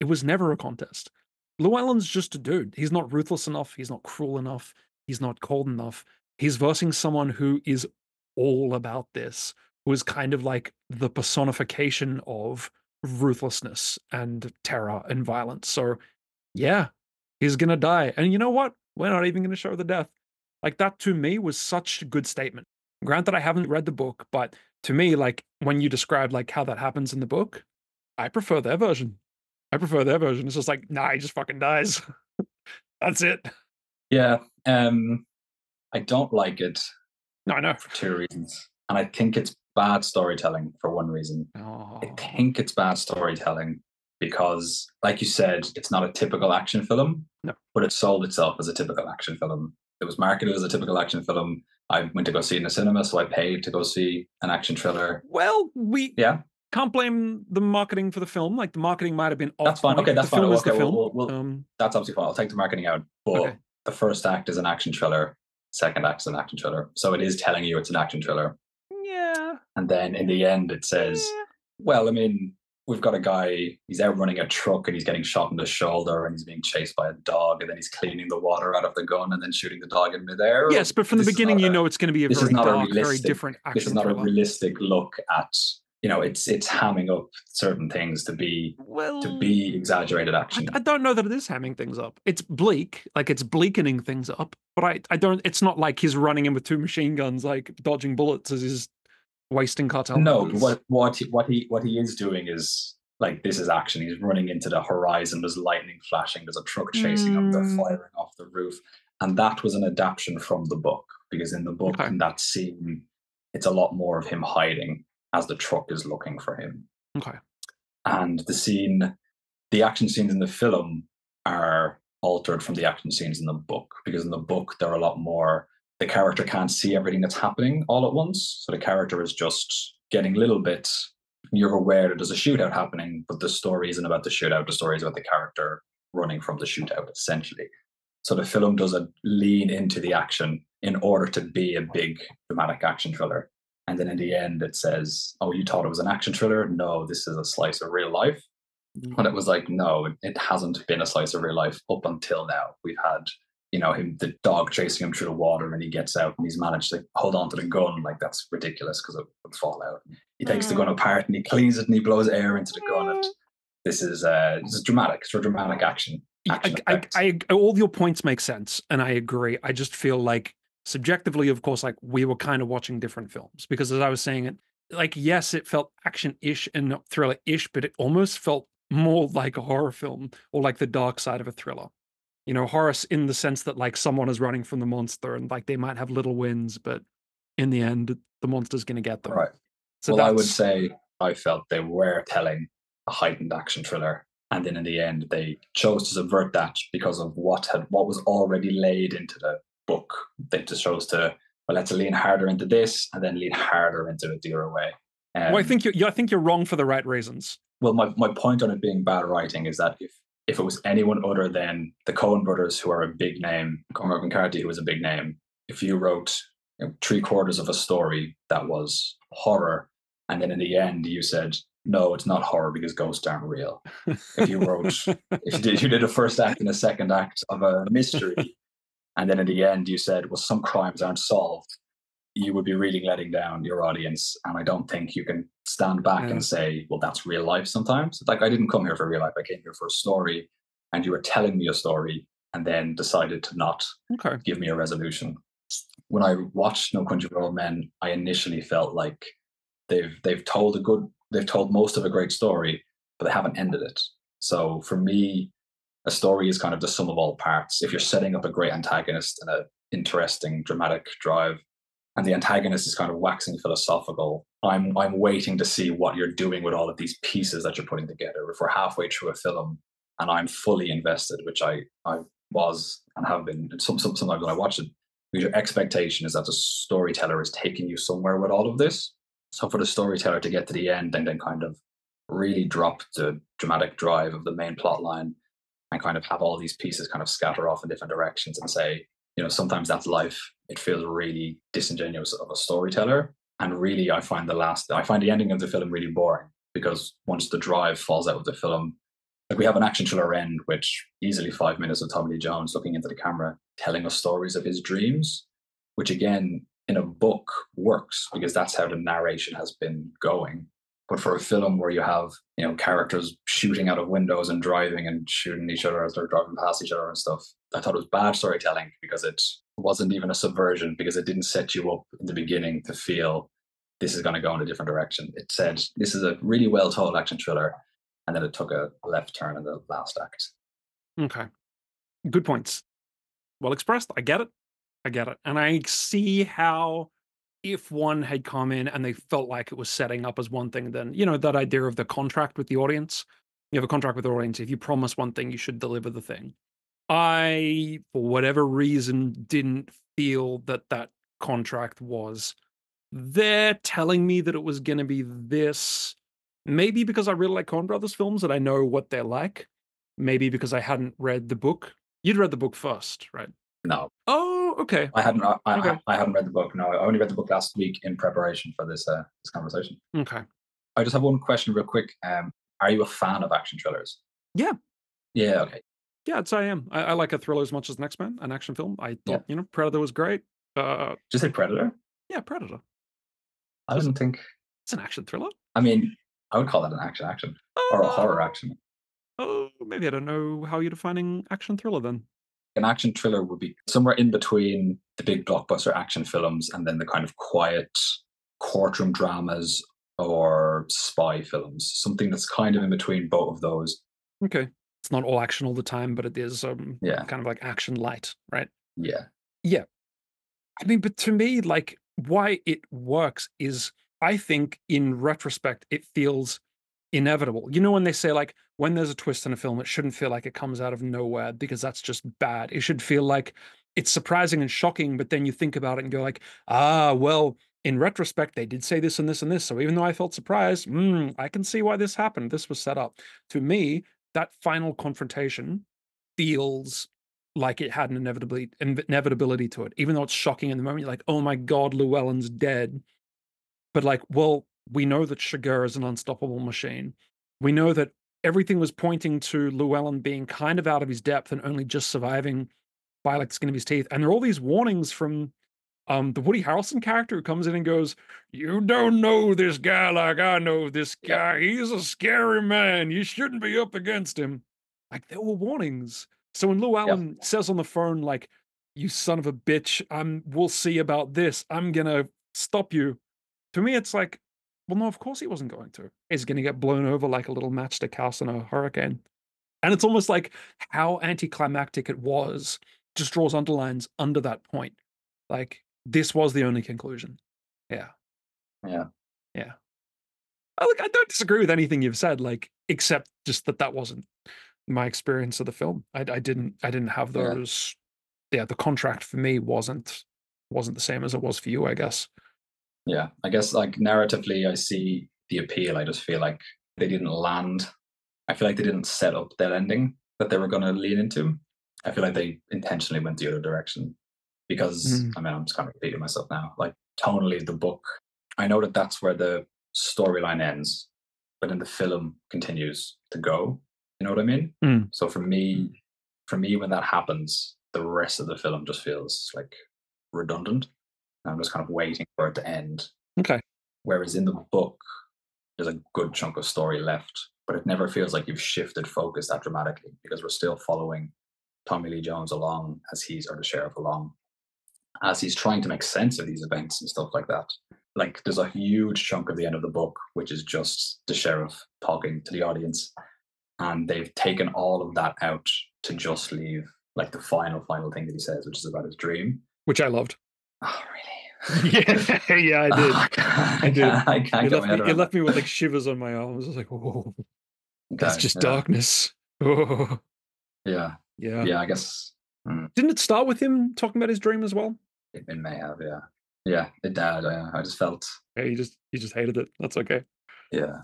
B: it was never a contest. Llewellyn's just a dude. He's not ruthless enough. He's not cruel enough. He's not cold enough. He's versing someone who is all about this, who is kind of like the personification of ruthlessness and terror and violence. So, yeah, he's going to die. And you know what? We're not even going to show the death. Like, that to me was such a good statement. Granted, I haven't read the book, but to me, like, when you describe like how that happens in the book, I prefer their version. I prefer their version. It's just like, nah, he just fucking dies. That's it.
C: Yeah. Um, I don't like it.
B: No, I know.
C: For two reasons. And I think it's bad storytelling for one reason. Oh. I think it's bad storytelling because, like you said, it's not a typical action film,
B: no.
C: but it sold itself as a typical action film. It was marketed as a typical action film. I went to go see it in the cinema, so I paid to go see an action thriller.
B: Well, we
C: yeah
B: can't blame the marketing for the film. Like the marketing might have been off.
C: That's fine. Okay, that's the fine. okay, we'll, we'll, we'll, um, that's absolutely fine. I'll take the marketing out. But okay. the first act is an action thriller. Second act is an action thriller. So it is telling you it's an action thriller. And then in the end, it says, well, I mean, we've got a guy, he's out running a truck and he's getting shot in the shoulder and he's being chased by a dog and then he's cleaning the water out of the gun and then shooting the dog in midair.
B: Yes, but from the beginning, you know it's going to be a very dark, a very different action
C: This is not
B: thriller.
C: a realistic look at you know it's it's hamming up certain things to be
B: well,
C: to be exaggerated action
B: I, I, don't know that it is hamming things up it's bleak like it's bleakening things up but i i don't it's not like he's running in with two machine guns like dodging bullets as he's wasting cartel.
C: No, what what he, what he what he is doing is like this is action. He's running into the horizon. There's lightning flashing. There's a truck chasing him. They're
B: Mm.
C: firing off the roof, and that was an adaptation from the book because in the book,
B: Okay.
C: in that scene, it's a lot more of him hiding as the truck is looking for him.
B: Okay.
C: And the scene, the action scenes in the film are altered from the action scenes in the book because in the book they're a lot more. The character can't see everything that's happening all at once, so the character is just getting little bits you're aware that there's a shootout happening, but the story isn't about the shootout. The story is about the character running from the shootout, essentially. So the film doesn't lean into the action in order to be a big dramatic action thriller. And then in the end, it says, "Oh, you thought it was an action thriller? No, this is a slice of real life." Mm. And it was like, no, it hasn't been a slice of real life up until now. We've had, you know, him the dog chasing him through the water, and he gets out and he's managed to hold on to the gun. Like that's ridiculous because it would fall out. He takes the gun apart and he cleans it and he blows air into the gun. And this is uh, this is dramatic. It's for dramatic action. Action
B: I. I, I- all your points make sense, and I agree. I just feel like subjectively, of course, like we were kind of watching different films because, as I was saying, it like yes, it felt action-ish and not thriller-ish, but it almost felt more like a horror film or like the dark side of a thriller. You know, horror s- in the sense that like someone is running from the monster and like they might have little wins, but in the end, the monster's going to get them.
C: right.
B: So
C: well, I would say I felt they were telling a heightened action thriller, and then in the end, they chose to subvert that because of what had what was already laid into the book. They just chose to well, let's lean harder into this, and then lean harder into it the other way.
B: well, I
C: Um,
B: think you, you, I think you're wrong for the right reasons.
C: well, my, my point on it being bad writing is that if if it was anyone other than the Coen brothers, who are a big name, Cormac McCarthy, who was a big name, if you wrote you know, three quarters of a story that was horror, and then in the end you said, no, it's not horror because ghosts aren't real. If you wrote, if you did, you did a first act and a second act of a mystery, and then in the end you said, well, some crimes aren't solved, you would be really letting down your audience. And I don't think you can stand back
B: Yeah.
C: and say, well, that's real life sometimes. Like, I didn't come here for real life. I came here for a story, and you were telling me a story and then decided to not
B: Okay.
C: give me a resolution. When I watched No Country for Old Men, I initially felt like they've they've told a good they've told most of a great story, but they haven't ended it. So for me, a story is kind of the sum of all parts. If you're setting up a great antagonist and a interesting dramatic drive, and the antagonist is kind of waxing philosophical, I'm I'm waiting to see what you're doing with all of these pieces that you're putting together. If we're halfway through a film and I'm fully invested, which I I was and have been some, some sometimes when I watch it, your expectation is that the storyteller is taking you somewhere with all of this. So for the storyteller to get to the end and then kind of really drop the dramatic drive of the main plot line and kind of have all these pieces kind of scatter off in different directions and say, you know, sometimes that's life. It feels really disingenuous of a storyteller. And really I find the last I find the ending of the film really boring because once the drive falls out of the film, like we have an action thriller end, which easily five minutes of Tommy Lee Jones looking into the camera, telling us stories of his dreams, which again in a book works because that's how the narration has been going. But for a film where you have, you know, characters shooting out of windows and driving and shooting each other as they're driving past each other and stuff, I thought it was bad storytelling because it wasn't even a subversion because it didn't set you up in the beginning to feel this is going to go in a different direction. It said this is a really well told action thriller, and then it took a left turn in the last act.
B: Okay. Good points. Well expressed. I get it. I get it. And I see how if one had come in and they felt like it was setting up as one thing, then, you know, that idea of the contract with the audience. You have a contract with the audience. If you promise one thing, you should deliver the thing. I, for whatever reason, didn't feel that that contract was they're telling me that it was going to be this. Maybe because I really like Coen Brothers films and I know what they're like. Maybe because I hadn't read the book. You'd read the book first, right?
C: No,
B: Oh, okay.
C: I hadn't. I, I,
B: Okay.
C: I hadn't read the book. No, I only read the book last week in preparation for this uh, this conversation.
B: Okay.
C: I just have one question, real quick. Um, are you a fan of action thrillers?
B: Yeah.
C: Yeah. Okay.
B: Yeah, it's I am. I, I like a thriller as much as Next Man, an action film. I thought,
C: Yeah.
B: you know, Predator was great. Uh,
C: Did you say Predator?
B: yeah, Predator.
C: I
B: Just-
C: didn't think.
B: It's an action thriller.
C: I mean, I would call that an action action or a horror
B: Uh,
C: action.
B: Oh, maybe I don't know how you're defining action thriller then.
C: An action thriller would be somewhere in between the big blockbuster action films and then the kind of quiet courtroom dramas or spy films, something that's kind of in between both of those.
B: Okay. It's not all action all the time, but it is um
C: Yeah.
B: kind of like action light, right?
C: Yeah.
B: Yeah. I mean, but to me, like why it works is I think in retrospect, it feels inevitable. You know, when they say like when there's a twist in a film, it shouldn't feel like it comes out of nowhere because that's just bad. It should feel like it's surprising and shocking, but then you think about it and go like, ah, well, in retrospect, they did say this and this and this. So even though I felt surprised, mm, I can see why this happened. This was set up. To me, that final confrontation feels like it had an inevitability inevitability to it. Even though it's shocking in the moment, you're like, oh my god, Llewellyn's dead. But like, well, we know that Chigurh is an unstoppable machine. We know that everything was pointing to Llewellyn being kind of out of his depth and only just surviving by like the skin of his teeth. And there are all these warnings from um the Woody Harrelson character who comes in and goes, You don't know this guy like I know this guy. He's a scary man. You shouldn't be up against him. Like there were warnings. So when Llewellyn says on the phone, like, you son of a bitch, I'm we'll see about this. I'm gonna stop you. To me, it's like, well, no, of course he wasn't going to. He's gonna get blown over like a little matchstick house in a hurricane. And it's almost like how anticlimactic it was just draws underlines under that point. Like this was the only conclusion. Yeah.
C: Yeah.
B: Yeah. I, look, I don't disagree with anything you've said, like, except just that that wasn't my experience of the film. I, I didn't, I didn't have
C: Yeah.
B: those. Yeah. the contract for me wasn't wasn't the same as it was for you, I guess.
C: Yeah. I guess like narratively I see the appeal. I just feel like they didn't land. I feel like they didn't set up that ending that they were gonna lean into. I feel like they intentionally went the other direction. Because
B: Mm.
C: I mean I'm just kind of repeating myself now. Like tonally the book I know that that's where the storyline ends, but then the film continues to go. You know what I mean?
B: Mm.
C: So for me, for me, when that happens, the rest of the film just feels like redundant. I'm just kind of waiting for it to end.
B: Okay.
C: Whereas in the book, there's a good chunk of story left, but it never feels like you've shifted focus that dramatically because we're still following Tommy Lee Jones along as he's or the sheriff along as he's trying to make sense of these events and stuff like that. Like there's a huge chunk of the end of the book which is just the sheriff talking to the audience, and they've taken all of that out to just leave like the final final thing that he says, which is about his dream.
B: Which I loved.
C: Oh really?
B: yeah, yeah, I did.
C: I can't,
B: I did.
C: I can't
B: It
C: get
B: left, me, it left me with like shivers on my arms. I was like, whoa,
C: that.
B: that's just
C: yeah,
B: darkness. Oh,
C: Yeah,
B: yeah.
C: yeah. I guess mm,
B: Didn't it start with him talking about his dream as well?
C: It, may have. Yeah, yeah. It did. Yeah, I just felt.
B: Yeah, he just you just hated it. That's okay.
C: Yeah,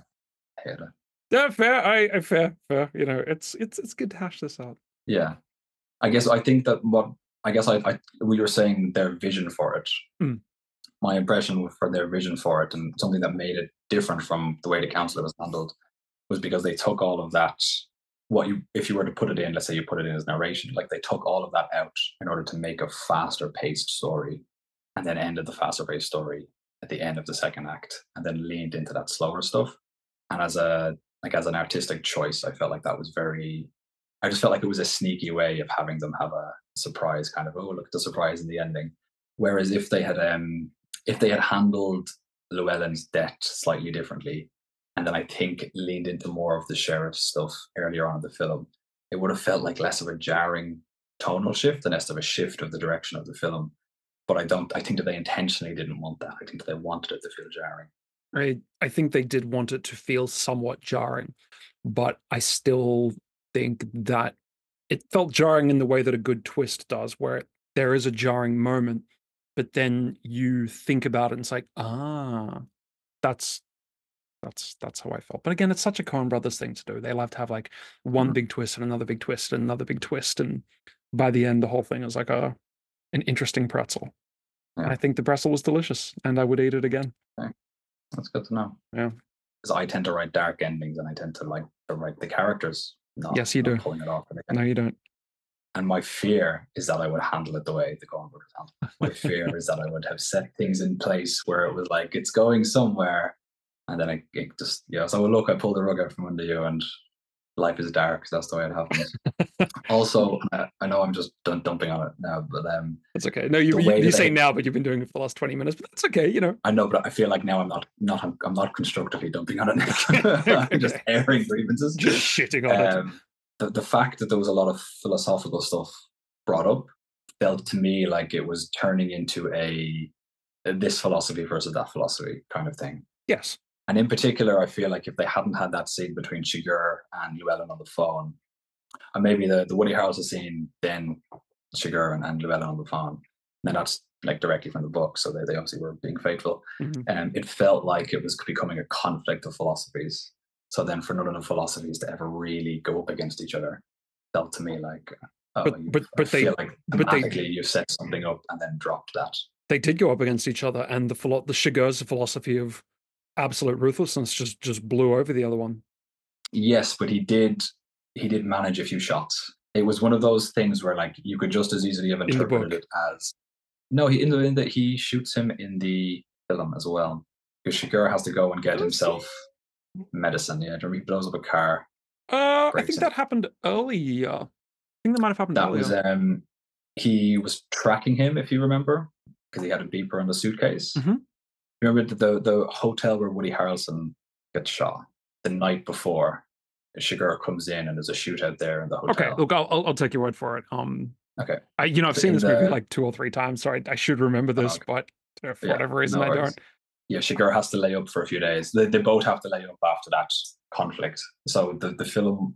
C: I hate it.
B: Yeah, fair. I, I fair, fair. You know, it's it's it's good to hash this out.
C: Yeah, I guess I think that what I guess I, I we were saying their vision for it.
B: Mm.
C: My impression for their vision for it and something that made it different from the way the counselor was handled was because they took all of that. What you if you were to put it in, let's say you put it in as narration, like they took all of that out in order to make a faster paced story, and then ended the faster paced story at the end of the second act, and then leaned into that slower stuff. And as a like as an artistic choice, I felt like that was very I just felt like it was a sneaky way of having them have a surprise kind of oh look at the surprise in the ending. Whereas if they had um if they had handled Llewellyn's death slightly differently, and then I think leaned into more of the sheriff stuff earlier on in the film, it would have felt like less of a jarring tonal shift and less of a shift of the direction of the film. But I don't I think that they intentionally didn't want that. I think they wanted it to feel jarring.
B: I I think they did want it to feel somewhat jarring, but I still think that it felt jarring in the way that a good twist does, where there is a jarring moment, but then you think about it and it's like, ah, that's that's that's how I felt. But again, it's such a Coen Brothers thing to do. They love to have like one
C: Mhm.
B: big twist and another big twist and another big twist, and by the end, the whole thing is like a an interesting pretzel.
C: Yeah.
B: I think the pretzel was delicious, and I would eat it again.
C: That's good to know.
B: Yeah.
C: Because I tend to write dark endings and I tend to like to write the characters. Not,
B: Yes, you do.
C: Pulling it off.
B: No, you don't.
C: And my fear is that I would handle it the way the Coen Brothers handled. My fear is that I would have set things in place where it was like it's going somewhere, and then I it just yeah. So look, I pulled the rug out from under you, and life is dark. That's the way it happens. also, uh, I know I'm just dumping on it now, but um,
B: that's okay. No, you you, you say now, but you've been doing it for the last twenty minutes. But that's okay. You know.
C: I know, but I feel like now I'm not not I'm not constructively dumping on it. I'm just airing grievances.
B: Just shitting on it.
C: Um, the the fact that there was a lot of philosophical stuff brought up felt to me like it was turning into a this philosophy versus that philosophy kind of thing.
B: Yes.
C: And in particular, I feel like if they hadn't had that scene between Chigurh and Llewellyn on the phone, and maybe the, the Woody Harrelson scene, then Chigurh and, and Llewellyn on the phone, then that's like directly from the book. So they, they obviously were being faithful. And it felt like it was becoming a conflict of philosophies. So then for none of the philosophies to ever really go up against each other felt to me like, oh,
B: But-
C: you-
B: but- but they-
C: like
B: but they-
C: you set something up and then dropped that.
B: They did go up against each other, and the philo- the Chigurh's philosophy of absolute ruthlessness just just blew over the other one.
C: Yes, but he did he did manage a few shots. It was one of those things where like you could just as easily have interpreted
B: book.
C: it as no, he in the in that he shoots him in the film as well. Because Chigurh has to go and get himself medicine. Yeah, he blows up a car.
B: Uh, I think
C: it.
B: that happened earlier. I think that might have happened
C: That
B: earlier.
C: was um he was tracking him, if you remember, because he had a beeper in the suitcase.
B: Mhm.
C: Remember the, the the hotel where Woody Harrelson gets shot the night before. Chigurh comes in and there's a shootout there in the hotel.
B: okay, look, I'll, I'll take your word for it. Um,
C: Okay.
B: I you know I've seen
C: in
B: this movie
C: the-
B: like two or three times, so I, I should remember this,
C: okay.
B: but uh, for
C: Yeah,
B: whatever reason
C: no
B: I don't.
C: yeah, Chigurh has to lay up for a few days. They, they both have to lay up after that conflict. So the, the film,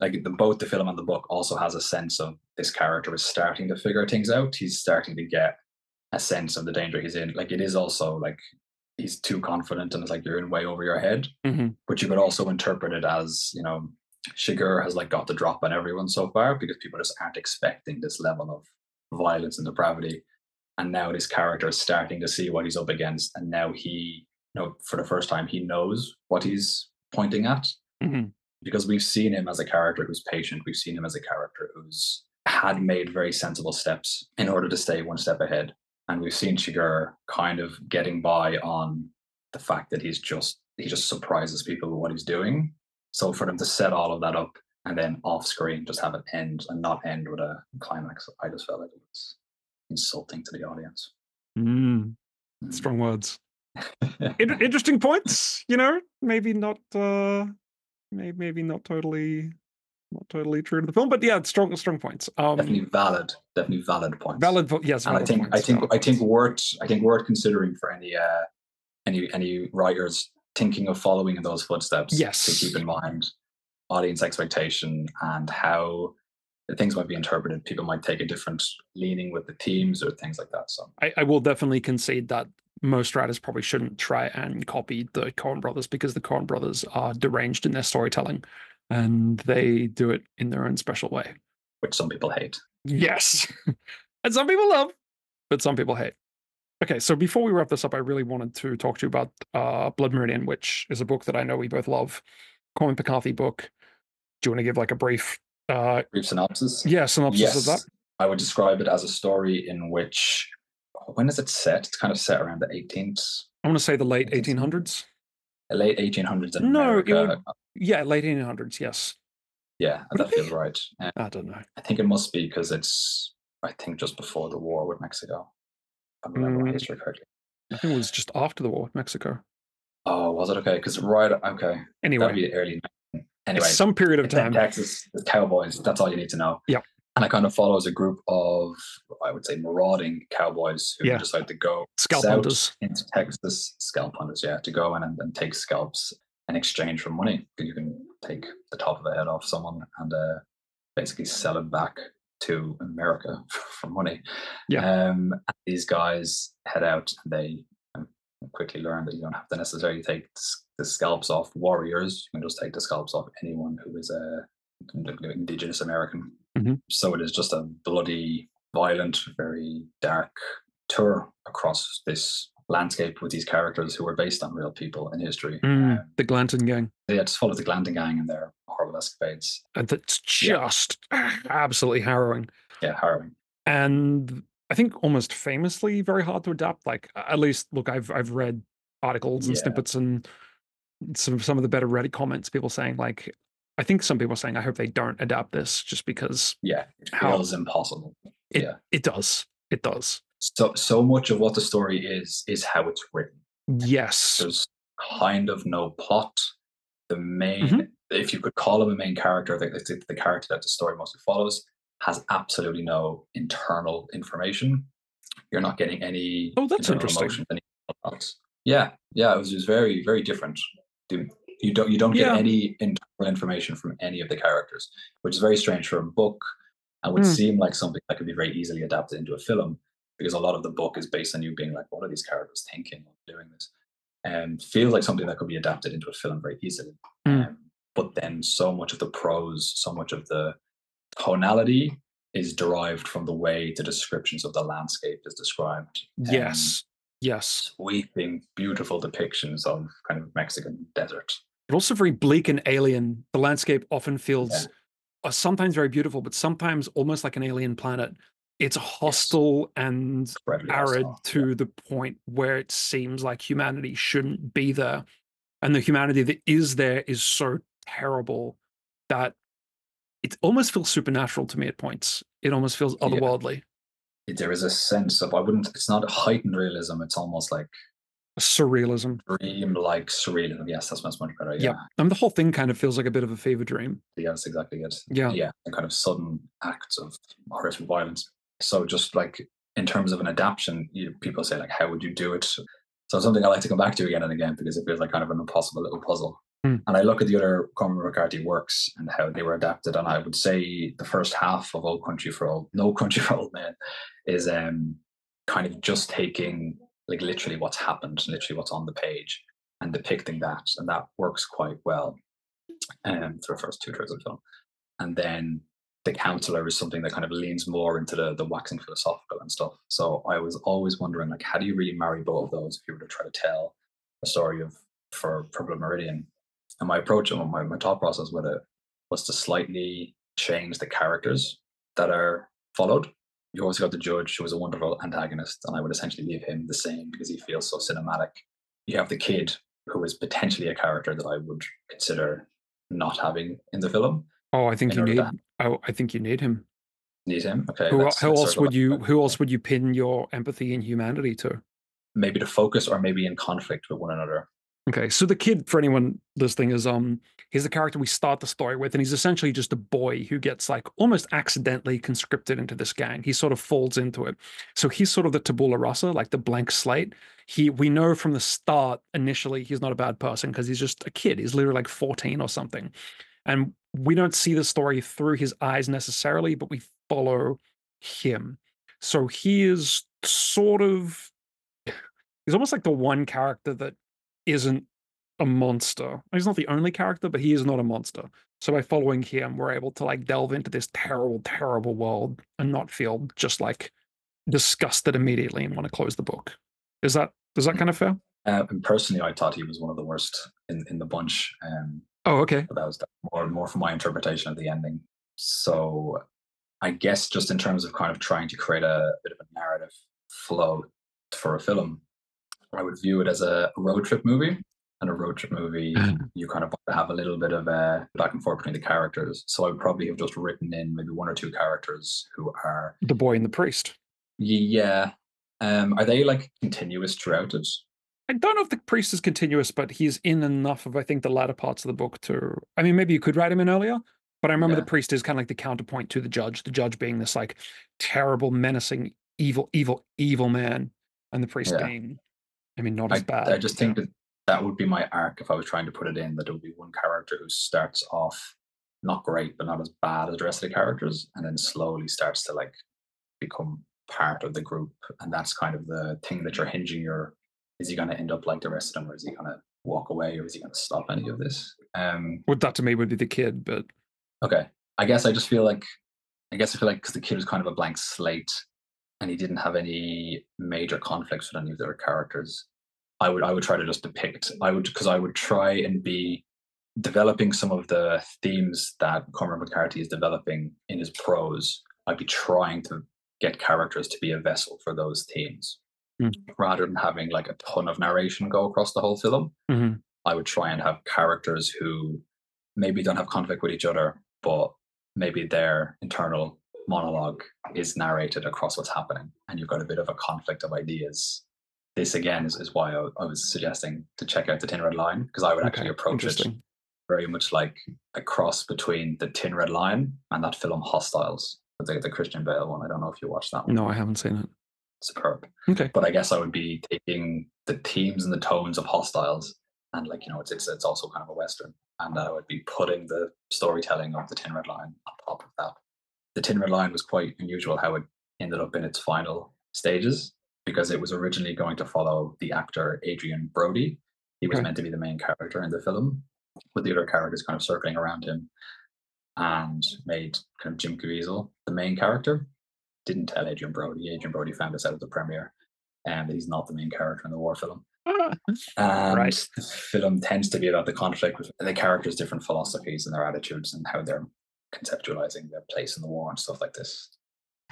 C: like the, both the film and the book, also has a sense of this character is starting to figure things out. He's starting to get a sense of the danger he's in. Like it is also like he's too confident and it's like you're in way over your head.
B: Mhm.
C: But you could also interpret it as you know, Chigurh has like got the drop on everyone so far because people just aren't expecting this level of violence and depravity and now this character is starting to see what he's up against and now he you know for the first time he knows what he's pointing at
B: Mhm.
C: because we've seen him as a character who's patient we've seen him as a character who's had made very sensible steps in order to stay one step ahead and we've seen Chigurh kind of getting by on the fact that he's just he just surprises people with what he's doing so for them to set all of that up and then off screen just have it end and not end with a climax i just felt like it was insulting to the audience
B: Mm,
C: Mm.
B: strong words. In- interesting points. You know, maybe not. uh Maybe maybe not totally, not totally true to the film, but yeah, strong strong points. Um,
C: definitely valid definitely valid points
B: valid. Yes,
C: and i
B: valid
C: think i think
B: valid
C: i think
B: points.
C: worth i think worth considering for any uh any any writers thinking of following in those footsteps
B: Yes.
C: to keep in mind audience expectation and how things might be interpreted people might take a different leaning with the themes or things like that so
B: I, I will definitely concede that most writers probably shouldn't try and copy the Coen brothers because the Coen brothers are deranged in their storytelling and they do it in their own special way.
C: which some people hate
B: Yes. and some people love, but some people hate. Okay, so before we wrap this up, I really wanted to talk to you about uh, Blood Meridian, which is a book that I know we both love. Cormac McCarthy book. Do you want to give like a brief uh
C: brief synopsis
B: yeah, synopsis of that?
C: I would describe it as a story in which when is it set? It's kind of set around the 18th,
B: I want to say the late
C: I think so.
B: 1800s.
C: Late 1800s in
B: No,
C: America.
B: Yeah, late 1800s, yes.
C: Yeah,
B: Would
C: that
B: it be?
C: feels right. Uh,
B: I don't know.
C: I think it must be because it's I think just before the war with Mexico. I remember my
B: Mm.
C: history correctly.
B: I think it was just after the war with Mexico.
C: Oh, was it okay? Because right, okay, that'd
B: Anyway,
C: be early. Anyway,
B: some period of time.
C: Texas, cowboys. That's all you need to know.
B: Yeah.
C: And it kind of follows a group of, I would say, marauding cowboys who
B: Yeah.
C: decide to go
B: Scalp hunters.
C: into Texas, scalp hunters, yeah, to go in and, and take scalps in exchange for money. You can take the top of the head off someone and uh, basically sell it back to America for money.
B: Yeah.
C: Um, these guys head out and they um, quickly learn that you don't have to necessarily take the scalps off warriors. You can just take the scalps off anyone who is a indigenous American.
B: Mhm.
C: So it is just a bloody, violent, very dark tour across this landscape with these characters who are based on real people in history.
B: Mm,
C: Um,
B: the Glanton gang.
C: yeah, just follow the Glanton gang and their horrible escapades.
B: And that's
C: Yeah.
B: just absolutely harrowing.
C: Yeah, harrowing.
B: and I think almost famously very hard to adapt. Like at least, look, I've I've read articles and
C: Yeah.
B: snippets and some some of the better Reddit comments. People saying like I think some people are saying I hope they don't adapt this just because
C: yeah, it
B: How-
C: feels impossible.
B: it
C: yeah.
B: it does. It does.
C: So so much of what the story is is how it's written.
B: Yes.
C: There's kind of no plot. The main,
B: Mhm.
C: if you could call him a main character, the, the, the character that the story mostly follows, has absolutely no internal information. You're not getting any
B: Oh, that's interesting.
C: emotions. Yeah, yeah, it was just very, very different. You don't you don't get
B: Yeah.
C: any internal information from any of the characters, which is very strange for a book and would
B: Hmm.
C: seem like something that could be very easily adapted into a film because a lot of the book is based on you being like, what are these characters thinking when doing this? And feels like something that could be adapted into a film very easily.
B: Mm.
C: Um, but then so much of the prose, so much of the tonality is derived from the way the descriptions of the landscape is described. Um,
B: Yes. Yes.
C: Sweeping, beautiful depictions of kind of Mexican desert.
B: But also very bleak and alien. The landscape often feels
C: Yeah.
B: uh, sometimes very beautiful, but sometimes almost like an alien planet. It's hostile and
C: Incredibly
B: arid
C: hostile.
B: to the point where it seems like humanity shouldn't be there. And the humanity that is there is so terrible that it almost feels supernatural to me at points. It almost feels otherworldly,
C: Yeah. There is a sense of I wouldn't. It's not heightened realism. It's almost like
B: surrealism.
C: dream-like surrealism. Yes, that's much much better. Yeah,
B: Yeah. And the whole thing kind of feels like a bit of a fever dream.
C: yeah, that's exactly it.
B: Yeah.
C: yeah, and kind of sudden acts of horrific violence. So just like in terms of an adaptation, you, people say like, how would you do it? So something I like to come back to again and again because it feels like kind of an impossible little puzzle.
B: Hmm.
C: And I look at the other Cormac McCarthy works and how they were adapted, and I would say the first half of Old Country for Old No Country for Old Men is um kind of just taking like literally what's happened, literally what's on the page, and depicting that, and that works quite well um, for the first two thirds of the film. And then the counselor is something that kind of leans more into the the waxing philosophical and stuff. So I was always wondering, like, how do you really marry both of those if you were to try to tell a story of for Purple Meridian? And my approach and my, my thought process with it was to slightly change the characters that are followed. You always got the judge, who was a wonderful antagonist, and I would essentially leave him the same because he feels so cinematic. You have the kid, who is potentially a character that I would consider not having in the film.
B: Oh, I think you need. Oh, I think you need him.
C: Need him? Okay.
B: Who, who else would
C: back.
B: you? Who else would you pin your empathy and humanity to?
C: Maybe to focus, or maybe in conflict with one another.
B: Okay, so the kid, for anyone listening, is um, he's the character we start the story with, and he's essentially just a boy who gets like almost accidentally conscripted into this gang. He sort of falls into it, so he's sort of the tabula rasa, like the blank slate. He, we know from the start initially he's not a bad person because he's just a kid. He's literally like fourteen or something, and we don't see the story through his eyes necessarily, but we follow him. So he is sort of he's almost like the one character that isn't a monster. He's not the only character, but he is not a monster. So by following him, we're able to like delve into this terrible, terrible world and not feel just like disgusted immediately and want to close the book. Is that is that kind of fair?
C: Uh, and personally, I thought he was one of the worst in, in the bunch. Um,
B: Oh, okay.
C: but that was more more from my interpretation of the ending. So, I guess just in terms of kind of trying to create a bit of a narrative flow for a film, I would view it as a road trip movie. And a road trip movie, you kind of have a little bit of a back and forth between the characters. So I would probably have just written in maybe one or two characters who are,
B: The boy and the priest.
C: yeah, um, are they like continuous throughout it?
B: I don't know if the priest is continuous, but he's in enough of I think the latter parts of the book to. I mean, maybe you could write him in earlier, but I remember
C: Yeah.
B: the priest is kind of like the counterpoint to the judge. The judge being this like terrible, menacing, evil, evil, evil man, and the priest
C: Yeah.
B: being, I mean, not
C: I,
B: as bad.
C: I just think that that would be my arc if I was trying to put it in. That there would be one character who starts off not great, but not as bad as the rest of the characters, and then slowly starts to like become part of the group. And that's kind of the thing that you're hinging your. Is he going to end up like the rest of them, or is he going to walk away, or is he going to stop any of this? Um.
B: Well, that to me would be the kid, but
C: Okay. I guess I just feel like. I guess I feel like because the kid was kind of a blank slate, and he didn't have any major conflicts with any of the other characters. I would I would try to just depict I would because I would try and be developing some of the themes that Cormac McCarthy is developing in his prose. I'd be trying to get characters to be a vessel for those themes
B: Hmm.
C: rather than having like a ton of narration go across the whole film.
B: Mhm.
C: I would try and have characters who maybe don't have conflict with each other, but maybe their internal monologue is narrated across what's happening, and you've got a bit of a conflict of ideas. This again is, is why I, I was suggesting to check out the Thin Red Line because I would actually approach it very much like a cross between the Thin Red Line and that film Hostiles, the, the Christian Bale one. I don't know if you watched that one.
B: No, I haven't seen it.
C: Superb.
B: Okay.
C: But I guess I would be taking the themes and the tones of Hostiles, and like you know, it's it's, it's also kind of a western, and I would be putting the storytelling of the Thin Red Line on top of that. The Thin Red Line was quite unusual how it ended up in its final stages because it was originally going to follow the actor Adrien Brody. He was
B: Okay.
C: meant to be the main character in the film, with the other characters kind of circling around him, and made kind of Jim Caviezel the main character. Didn't tell Adrien Brody. Adrien Brody found us out at the premiere, and that he's not the main character in the war film. And
B: Right.
C: the film tends to be about the conflict with the characters' different philosophies and their attitudes and how they're conceptualizing their place in the war and stuff like this.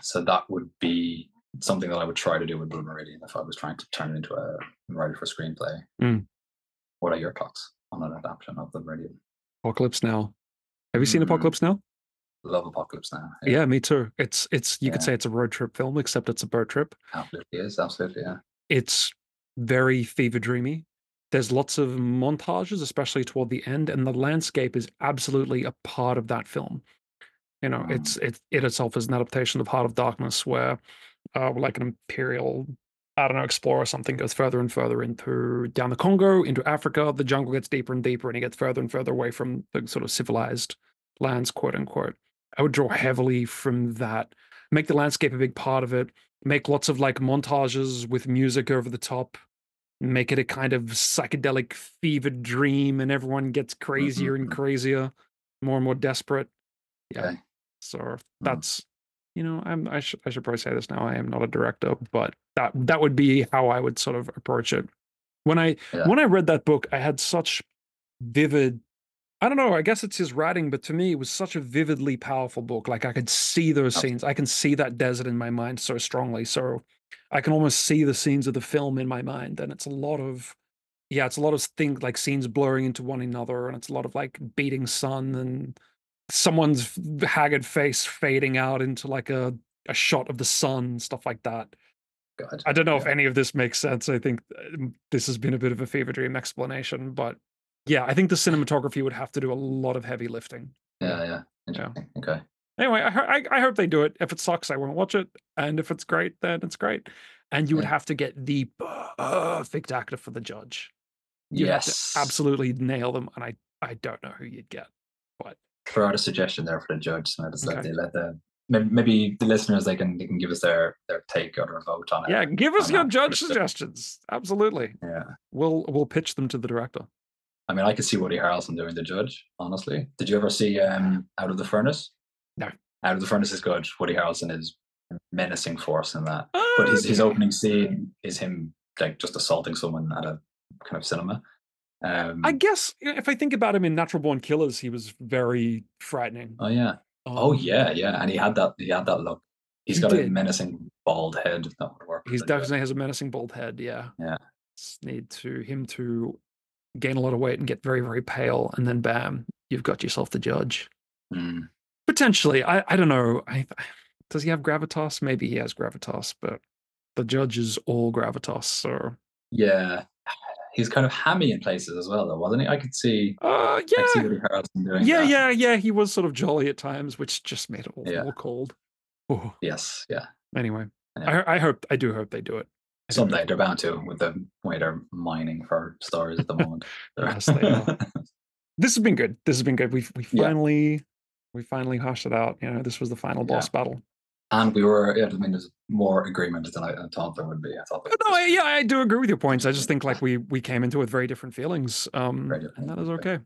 C: So that would be something that I would try to do with Blood Meridian if I was trying to turn it into a writer for screenplay.
B: Mm.
C: What are your thoughts on an adaptation of the Meridian?
B: Apocalypse Now. Have you seen
C: Mm.
B: Apocalypse Now?
C: Love Apocalypse Now.
B: Yeah, me too. It's it's you could say it's a road trip film, except it's a boat trip.
C: absolutely is. Absolutely, yeah.
B: It's very fever dreamy. There's lots of montages, especially toward the end, and the landscape is absolutely a part of that film. You know,
C: Mm.
B: it's it it itself is an adaptation of Heart of Darkness, where uh, like an imperial, I don't know, explorer or something goes further and further into down the Congo, into Africa. The jungle gets deeper and deeper, and he gets further and further away from the sort of civilized lands, quote unquote. I would draw heavily from that. Make the landscape a big part of it. Make lots of like montages with music over the top. Make it a kind of psychedelic fever dream, and everyone gets crazier and
C: mhm.
B: crazier, more and more desperate. Yeah.
C: Okay.
B: So that's you know, I'm I should I should probably say this now. I am not a director, but that that would be how I would sort of approach it. When I
C: Yeah.
B: when I read that book, I had such vivid I don't know, I guess it's his writing, but to me it was such a vividly powerful book. Like I could see those scenes. I can see that desert in my mind so strongly. So I can almost see the scenes of the film in my mind. And it's a lot of yeah, it's a lot of things like scenes blurring into one another, and it's a lot of like beating sun and someone's haggard face fading out into like a, a shot of the sun, stuff like that.
C: God.
B: I don't know if any of this makes sense. I think um, this has been a bit of a fever dream explanation, but yeah, I think the cinematography would have to do a lot of heavy lifting.
C: Yeah, yeah. Interesting. Okay.
B: Anyway, I, I, I hope they do it. If it sucks, I won't watch it, and if it's great, then it's great. And you would have to get the perfect actor for the judge. You
C: yes.
B: absolutely nail them, and I I don't know who you'd get.
C: throw out a suggestion there for the judge. So just let
B: Okay.
C: the let the maybe, the listeners they can they can give us their their take or their vote on it.
B: Yeah, give us your
C: that.
B: judge
C: But,
B: suggestions. Absolutely,
C: Yeah.
B: we'll we'll pitch them to the director.
C: I mean, I could see Woody Harrelson doing the judge. Honestly, did you ever see um Out of the Furnace?
B: No.
C: Out of the Furnace is good. Woody Harrelson is a menacing force in that. But his his
B: Uh,
C: opening scene is him like just assaulting someone at a kind of cinema. Um,
B: I guess if I think about him in Natural Born Killers, he was very frightening.
C: oh yeah. Oh
B: Um,
C: yeah, yeah. And he had that he had that look. He's
B: He
C: got a menacing bald head. That would work. for
B: He's
C: the judge.
B: definitely has a menacing bald head. Yeah.
C: Yeah.
B: Just need to him to gain a lot of weight and get very very pale, and then bam, you've got yourself the judge.
C: Mm.
B: Potentially, I I don't know. I does he have gravitas? Maybe he has gravitas, but the judge is all gravitas. So
C: Yeah, he's kind of hammy in places as well, though, wasn't he? I could see,
B: uh,
C: could see
B: yeah,
C: Woody Harrelson doing
B: yeah,
C: that.
B: yeah, yeah. He was sort of jolly at times, which just made it all
C: Yeah.
B: more cold. Oh,
C: Yes, yeah.
B: anyway,
C: Yeah.
B: I I hope I do hope they do it. I.
C: Someday they're bound to with the way they're mining for stars at the moment.
B: Yes, they are. This has been good. This has been good. We've we
C: Yeah.
B: We finally hashed it out. You know, this was the final boss battle.
C: and we were, yeah, I mean, there's more agreement than I, I thought there would be. I thought
B: no,
C: was
B: I, yeah, I do agree with your points. I just think like we we came into it with very different feelings, um,
C: Very different,
B: and that is okay.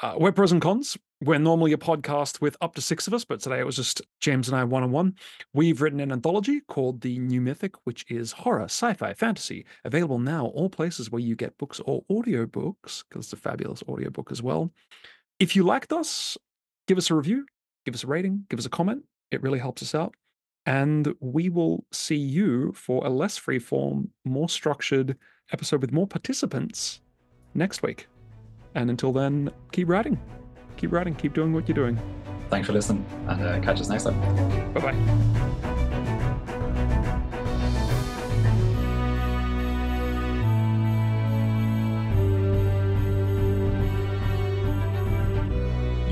B: Uh, we're pros and cons. We're normally a podcast with up to six of us, but today it was just James and I one on one. We've written an anthology called The New Mythic, which is horror, sci-fi, fantasy, available now all places where you get books or audiobooks, because it's a fabulous audiobook as well. If you liked us, give us a review, give us a rating, give us a comment. It really helps us out. And we will see you for a less freeform, more structured episode with more participants next week. And until then, keep writing, keep writing, keep doing what you're doing.
C: Thanks for listening, and uh, catch us next time.
B: Bye bye.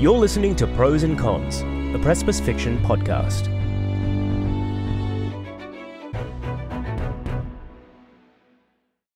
A: You're listening to Prose and Cons, the Precipice Fiction podcast.